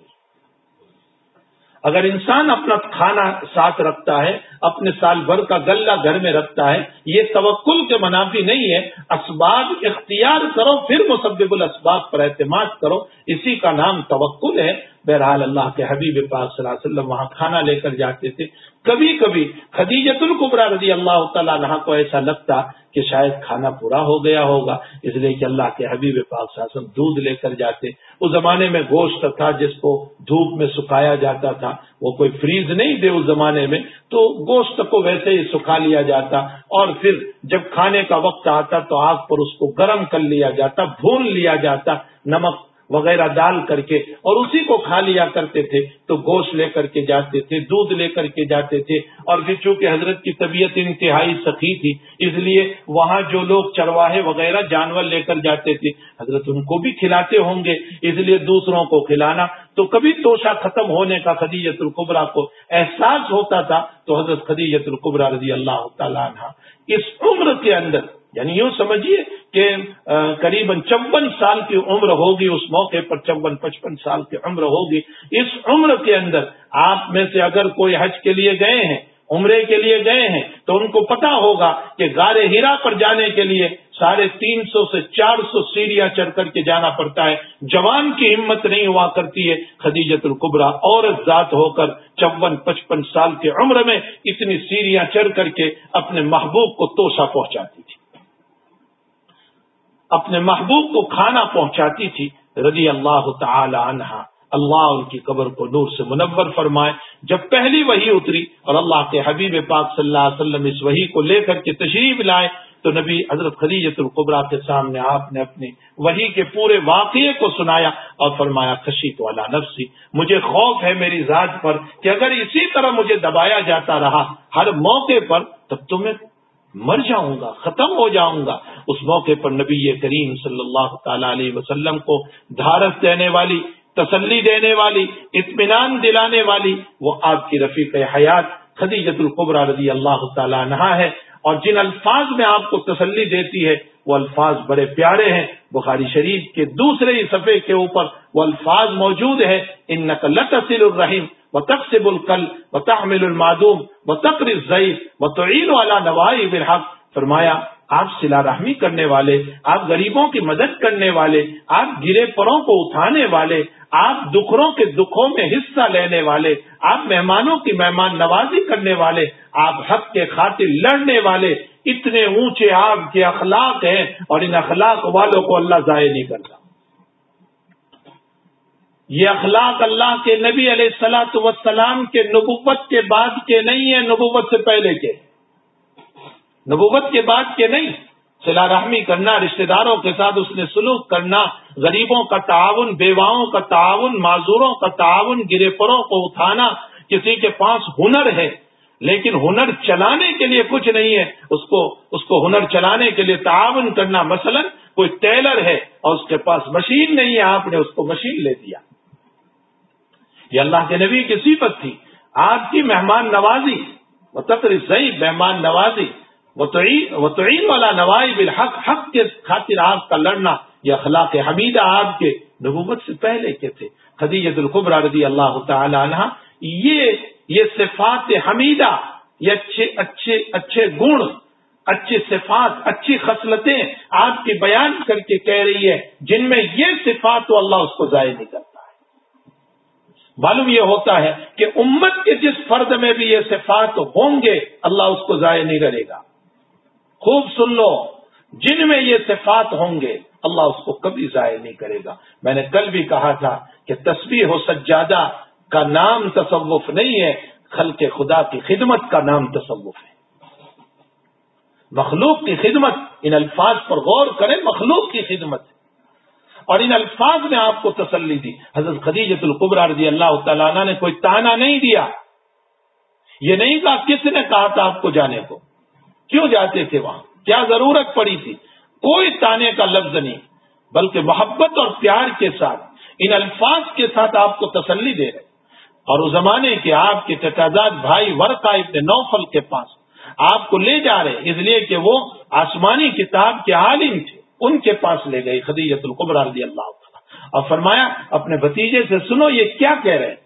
अगर इंसान अपना खाना साथ रखता है, अपने साल भर का गल्ला घर में रखता है, ये तवक्कुल के मनाफी नहीं है। असबाब इख्तियार करो, फिर मुसबिबुल असबाब पर एतमाद करो। इसी का नाम तवक्कुल है। बहरहाल अल्लाह के हबीब पाक वसल्लम वहाँ खाना लेकर जाते थे। कभी कभी खदीजतुल कुबरा रज़ी अल्लाह तला को ऐसा लगता कि शायद खाना पूरा हो गया होगा, इसलिए कि अल्लाह के हबीब पाक शासन दूध लेकर जाते। उस जमाने में गोश्त था जिसको धूप में सुखाया जाता था, वो कोई फ्रीज नहीं थे उस जमाने में तो गोश्त को वैसे ही सुखा लिया जाता और फिर जब खाने का वक्त आता तो आग पर उसको गर्म कर लिया जाता, भून लिया जाता, नमक वगैरह डाल करके और उसी को खा लिया करते थे तो गोश्त लेकर के जाते थे, दूध लेकर के जाते थे। और फिर चूँकि हज़रत की तबीयत इंतहाई सखी थी, इसलिए वहाँ जो लोग चरवाहे वगैरह जानवर लेकर जाते थे, हज़रत उनको भी खिलाते होंगे। इसलिए दूसरों को खिलाना तो कभी तोशा खत्म होने का खदीजतुल कुबरा को एहसास होता था तो हज़रत खदीजतुल कुबरा रज़ी अल्लाह तला इस उम्र के अंदर यानी यूँ समझिए कि करीबन चौवन साल की उम्र होगी, उस मौके पर चौवन, पचपन साल की उम्र होगी। इस उम्र के अंदर आप में से अगर कोई हज के लिए गए हैं, उम्रे के लिए गए हैं तो उनको पता होगा कि गारे हीरा पर जाने के लिए साढ़े तीन सौ से चार सौ सीढ़ियाँ चढ़ करके जाना पड़ता है। जवान की हिम्मत नहीं हुआ करती है। खदीजतुल कुबरा औरत जात होकर चौवन, पचपन साल की उम्र में इतनी सीढ़ियाँ चढ़ करके अपने महबूब को तोशा पहुंचाती थी। अपने महबूब को खाना पहुंचाती थी रज़ी अल्लाह तहा अल्लाह उनकी कब्र को नूर से मुनवर फरमाए। जब पहली वही उतरी और अल्लाह के हबीब पाक सल्लल्लाहु इस वही को लेकर के तशरीफ़ लाए तो नबी हज़रत खदीजतुल कुबरा के सामने आपने अपनी वही के पूरे वाकये को सुनाया और फरमाया खशी तो अला नफसी, मुझे खौफ है मेरी जात पर कि अगर इसी तरह मुझे दबाया जाता रहा हर मौके पर, तब तो मैं मर जाऊँगा, खत्म हो जाऊँगा। उस मौके पर नबी करीम सल्लल्लाहु अलैहि वसल्लम को धारस देने वाली, तसल्ली देने वाली, इत्मीनान दिलाने वाली, वो आपकी रफीक हयात खदीजतुल कुबरा रज़ी अल्लाह तहा है। और जिन अल्फाज में आपको तसल्ली देती है, वो अल्फाज बड़े प्यारे हैं। बुखारी शरीफ के दूसरे ही सफे के ऊपर वो अल्फाज मौजूद है। इन नकलतसिल रहीम। व तकसिबुल कल व तहमिलमादूम व तकर जईफ व तोईन वाला नवाई बिलहक फरमाया आप सिला रहमी करने वाले आप गरीबों की मदद करने वाले आप गिरे परों को उठाने वाले आप दुखरों के दुखों में हिस्सा लेने वाले आप मेहमानों की मेहमान नवाजी करने वाले आप हक के खातिर लड़ने वाले इतने ऊँचे आपके अखलाक हैं और इन अखलाक वालों को अल्लाह जाय नहीं करता ये अखलाक अल्लाह के नबी सलाम के नबुवत के बाद के नहीं है, नबुवत से पहले के। नबुवत के बाद के नहीं। सिला रहमी करना, रिश्तेदारों के साथ उसने सुलूक करना, गरीबों का ताउन, बेवाओं का ताउन, माजूरों का ताउन, गिरेपरों को उठाना, किसी के पास हुनर है, लेकिन हुनर चलाने के लिए कुछ नहीं है। उसको उसको हुनर चलाने के लिए ताउन करना, मसलन कोई टेलर है और उसके पास मशीन नहीं है, आपने उसको मशीन ले दिया। ये अल्लाह के नबी की सीफत थी। आपकी मेहमान नवाजी, व तकर सही मेहमान नवाजी वतईन वाला नवाई बिल हक हक के खातिर आपका लड़ना यह अखलाक हमीदा आपके नबूबत से पहले के थे। खदीजतुल कुबरा रदी अल्लाह तहा ये ये सिफात हमीदा, ये अच्छे अच्छे अच्छे गुण, अच्छी सिफात, अच्छी खसलतें आपके बयान करके कह रही है, जिनमें ये सिफात तो अल्लाह उसको जाय नहीं करता। मालूम यह होता है कि उम्मत के जिस फर्द में भी ये सिफात होंगे, अल्लाह उसको जाय नहीं करेगा। खूब सुन लो जिनमें ये सिफात होंगे, अल्लाह उसको कभी जाय नहीं करेगा। मैंने कल भी कहा था कि तस्वीर हो सज्जादा का नाम तसवुफ नहीं है खल के खुदा की खिदमत का नाम तसवुफ है। मखलूक की खिदमत, इन अल्फाज पर गौर करें, मखलूक की खिदमत और इन अल्फाज ने आपको तसल्ली दी। हज़रत खदीजतुल कुबरा रज़ी अल्लाह तला ने कोई ताना नहीं दिया। ये नहीं कहा, किसने कहा था आपको जाने को? क्यों जाते थे वहाँ? क्या ज़रूरत पड़ी थी? कोई ताने का लफ्ज नहीं। बल्कि मोहब्बत और प्यार के साथ, इन अल्फाज के साथ आपको तसल्ली दे रहे। और उस जमाने के आपके चचाजाद भाई वर्का इब्न नौफल के पास आपको ले जा रहे, इसलिए कि वो आसमानी किताब के आलिम थे। उनके पास ले गई खदीजतुल कुबरा रज़ी अल्लाह और फरमाया, अपने भतीजे से सुनो, ये क्या कह रहे हैं?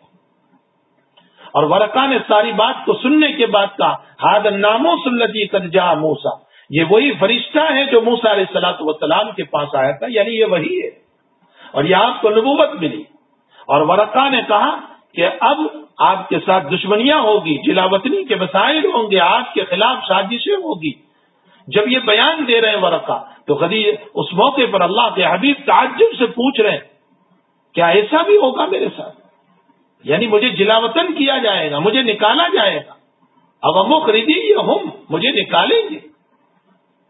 और वरका ने सारी बात को सुनने के बाद कहा हाद नामो सुल्लती कदजा मूसा। ये वही फरिश्ता है जो मूसा सलाम के पास आया था, यानी ये वही है। और ये आपको नबूबत मिली। और वरका ने कहा कि अब आपके साथ दुश्मनियाँ होगी, जिलावतनी के मसाइल होंगे आपके खिलाफ साजिशें होगी। जब ये बयान दे रहे हैं वरका तो कभी उस मौके पर अल्लाह के हबीब ताजुब से पूछ रहे हैं, क्या ऐसा भी होगा मेरे साथ? यानी मुझे जिलावतन किया जाएगा, मुझे निकाला जाएगा। अब अमो खरीदी या हम, मुझे निकालेंगे।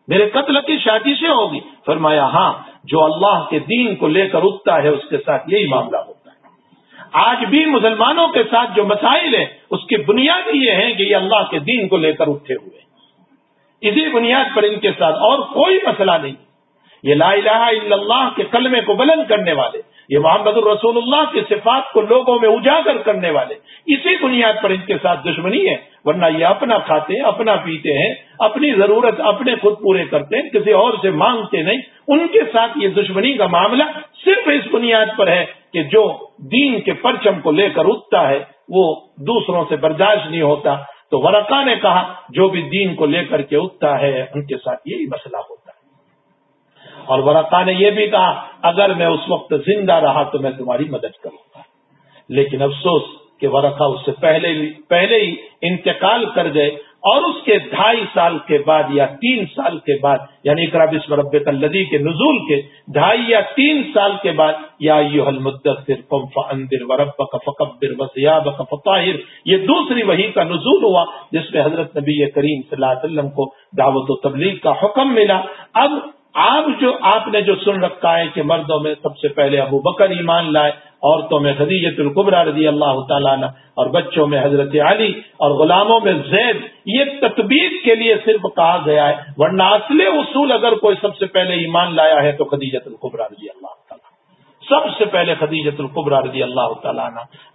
मेरे कत्ल की साजिशें होगी। फरमाया हाँ जो अल्लाह के दीन को लेकर उठता है, उसके साथ यही मामला होता है। आज भी मुसलमानों के साथ जो मसाइल है, उसकी बुनियाद ये है कि ये अल्लाह के दीन को लेकर उठे हुए इसी बुनियाद पर इनके साथ और कोई मसला नहीं। ये ला इलाहा इल्लल्लाह के कलमे को बुलंद करने वाले, ये मोहम्मद रसूलुल्लाह की सिफात को लोगों में उजागर करने वाले, इसी बुनियाद पर इनके साथ दुश्मनी है, वरना ये अपना खाते अपना पीते हैं, अपनी ज़रूरत अपने खुद पूरे करते हैं, किसी और से मांगते नहीं। उनके साथ ये दुश्मनी का मामला सिर्फ़ इस बुनियाद पर है कि जो दीन के परचम को लेकर उठता है, वो दूसरों से बर्दाश्त नहीं होता तो वरका ने कहा, जो भी दीन को लेकर के उठता है, उनके साथ यही मसला होता है। और वरका ने यह भी कहा, अगर मैं उस वक्त ज़िंदा रहा तो मैं तुम्हारी मदद करूँगा। लेकिन अफसोस कि वरका उससे पहले पहले ही इंतकाल कर गए और उसके ढाई साल के बाद या तीन साल के बाद, यानी इकरा बिस्म रब के नजूल के ढाई या तीन साल के बाद, या युहल मुद्दसिर अंदिर वरब फकबिर वसियाब ये दूसरी वही का नजूल हुआ, जिसमें हज़रत नबी करीम सल्लल्लाहु को दावत तबलीग का हुक्म मिला। अब आप जो आपने जो सुन रखा है कि मर्दों में सबसे पहले अबू बकर ईमान लाए, औरतों में खदीजतुल कुबरा रज़ी अल्लाह तला और बच्चों में हज़रत अली, और गुलामों में जैद, ये तकबीर के लिए सिर्फ़ कहा गया है, वरना असले उसूल अगर कोई सबसे पहले ईमान लाया है तो खदीजतुल कुबरा रज़ी अल्लाह सबसे पहले खदीजतुल कुबरा रज़ी अल्लाह तला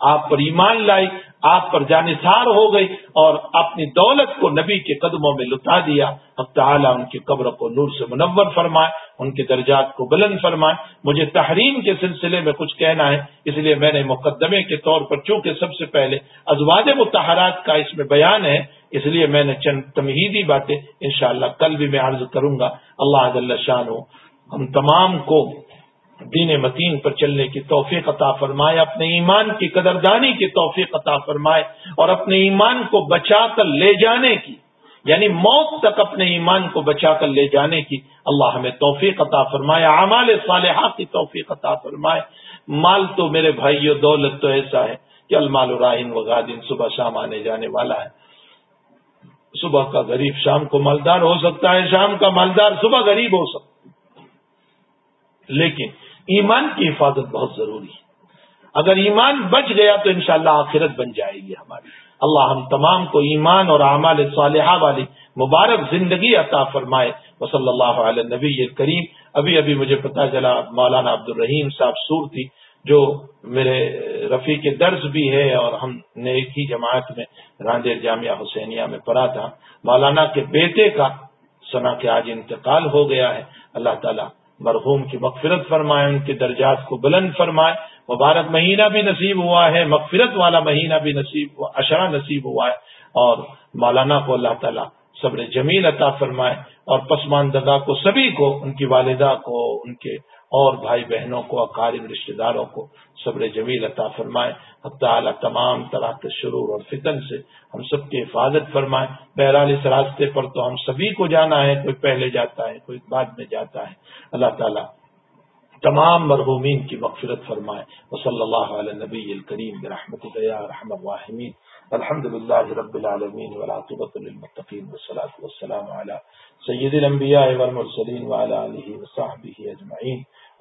आप पर ईमान लाई, आप पर जानिसार हो गई और अपनी दौलत को नबी के कदमों में लुटा दिया। अब ताला उनकी कब्र को नूर से मुनवर फरमाए, उनके दर्जात को बुलंद फरमाए। मुझे तहरीम के सिलसिले में कुछ कहना है, इसलिए मैंने मुकदमे के तौर पर, चूँकि सबसे पहले अजवाज मुतहरात का इसमें बयान है, इसलिए मैंने चंद तमहीदी बातें इंशाला कल भी मैं अर्ज़ करूँगा। अल्लाह शान हम तमाम को दीन मतीन पर चलने की तोफ़ी अता फरमाए, अपने ईमान की कदरदानी की तोफ़ी अता फरमाए और अपने ईमान को बचाकर ले जाने की, यानी मौत तक अपने ईमान को बचाकर ले जाने की अल्लाह हमें तोफ़ी अता फरमाए अमाल साल की तोफ़ी अता फरमाए। माल तो मेरे भाइयों, दौलत तो ऐसा है कि अलमाल राइन वगादिन सुबह शाम आने जाने वाला है। सुबह का गरीब शाम को मालदार हो सकता है, शाम का मालदार सुबह गरीब हो सकता लेकिन ईमान की हिफाजत बहुत ज़रूरी है। अगर ईमान बच गया तो इनशाला आखिरत बन जाएगी हमारी। अल्लाह हम तमाम को ईमान और अमाल सालहा वाली मुबारक ज़िंदगी अता फरमाए। वसल्ला नबी करीम। अभी अभी मुझे पता चला, मौलाना अब्दुल रहीम साहब सूरती, जो मेरे रफी के दर्ज भी है और हमने एक ही जमात में रांदेर जामिया हुसैनिया में पढ़ा था। मौलाना के बेटे का सना के आज इंतकाल हो गया है। अल्लाह ताला मरहूम की मकफिरत फरमाए, उनके दर्जात को बुलंद फरमाए। मुबारक महीना भी नसीब हुआ है मकफिरत वाला महीना भी नसीब अशरा नसीब हुआ है। और मौलाना को अल्लाह ताला सब्र जमील अता फरमाए और पसमानदगा को, सभी को, उनकी वालिदा को, उनके और भाई बहनों को अकारिब रिश्तेदारों को सब्र जमील अता फरमाए। ताला तमाम तरह के शुरू और फितन से हम सबकी हिफाजत फरमाए। बहरहाल इस रास्ते पर तो हम सभी को जाना है, कोई पहले जाता है, कोई बाद में जाता है। अल्लाह ताला तमाम मरहूमिन की मकफरत फरमाए। वसल्ला नबी करीम रहमत रहमीन। अलहमदिल्ला अजमैन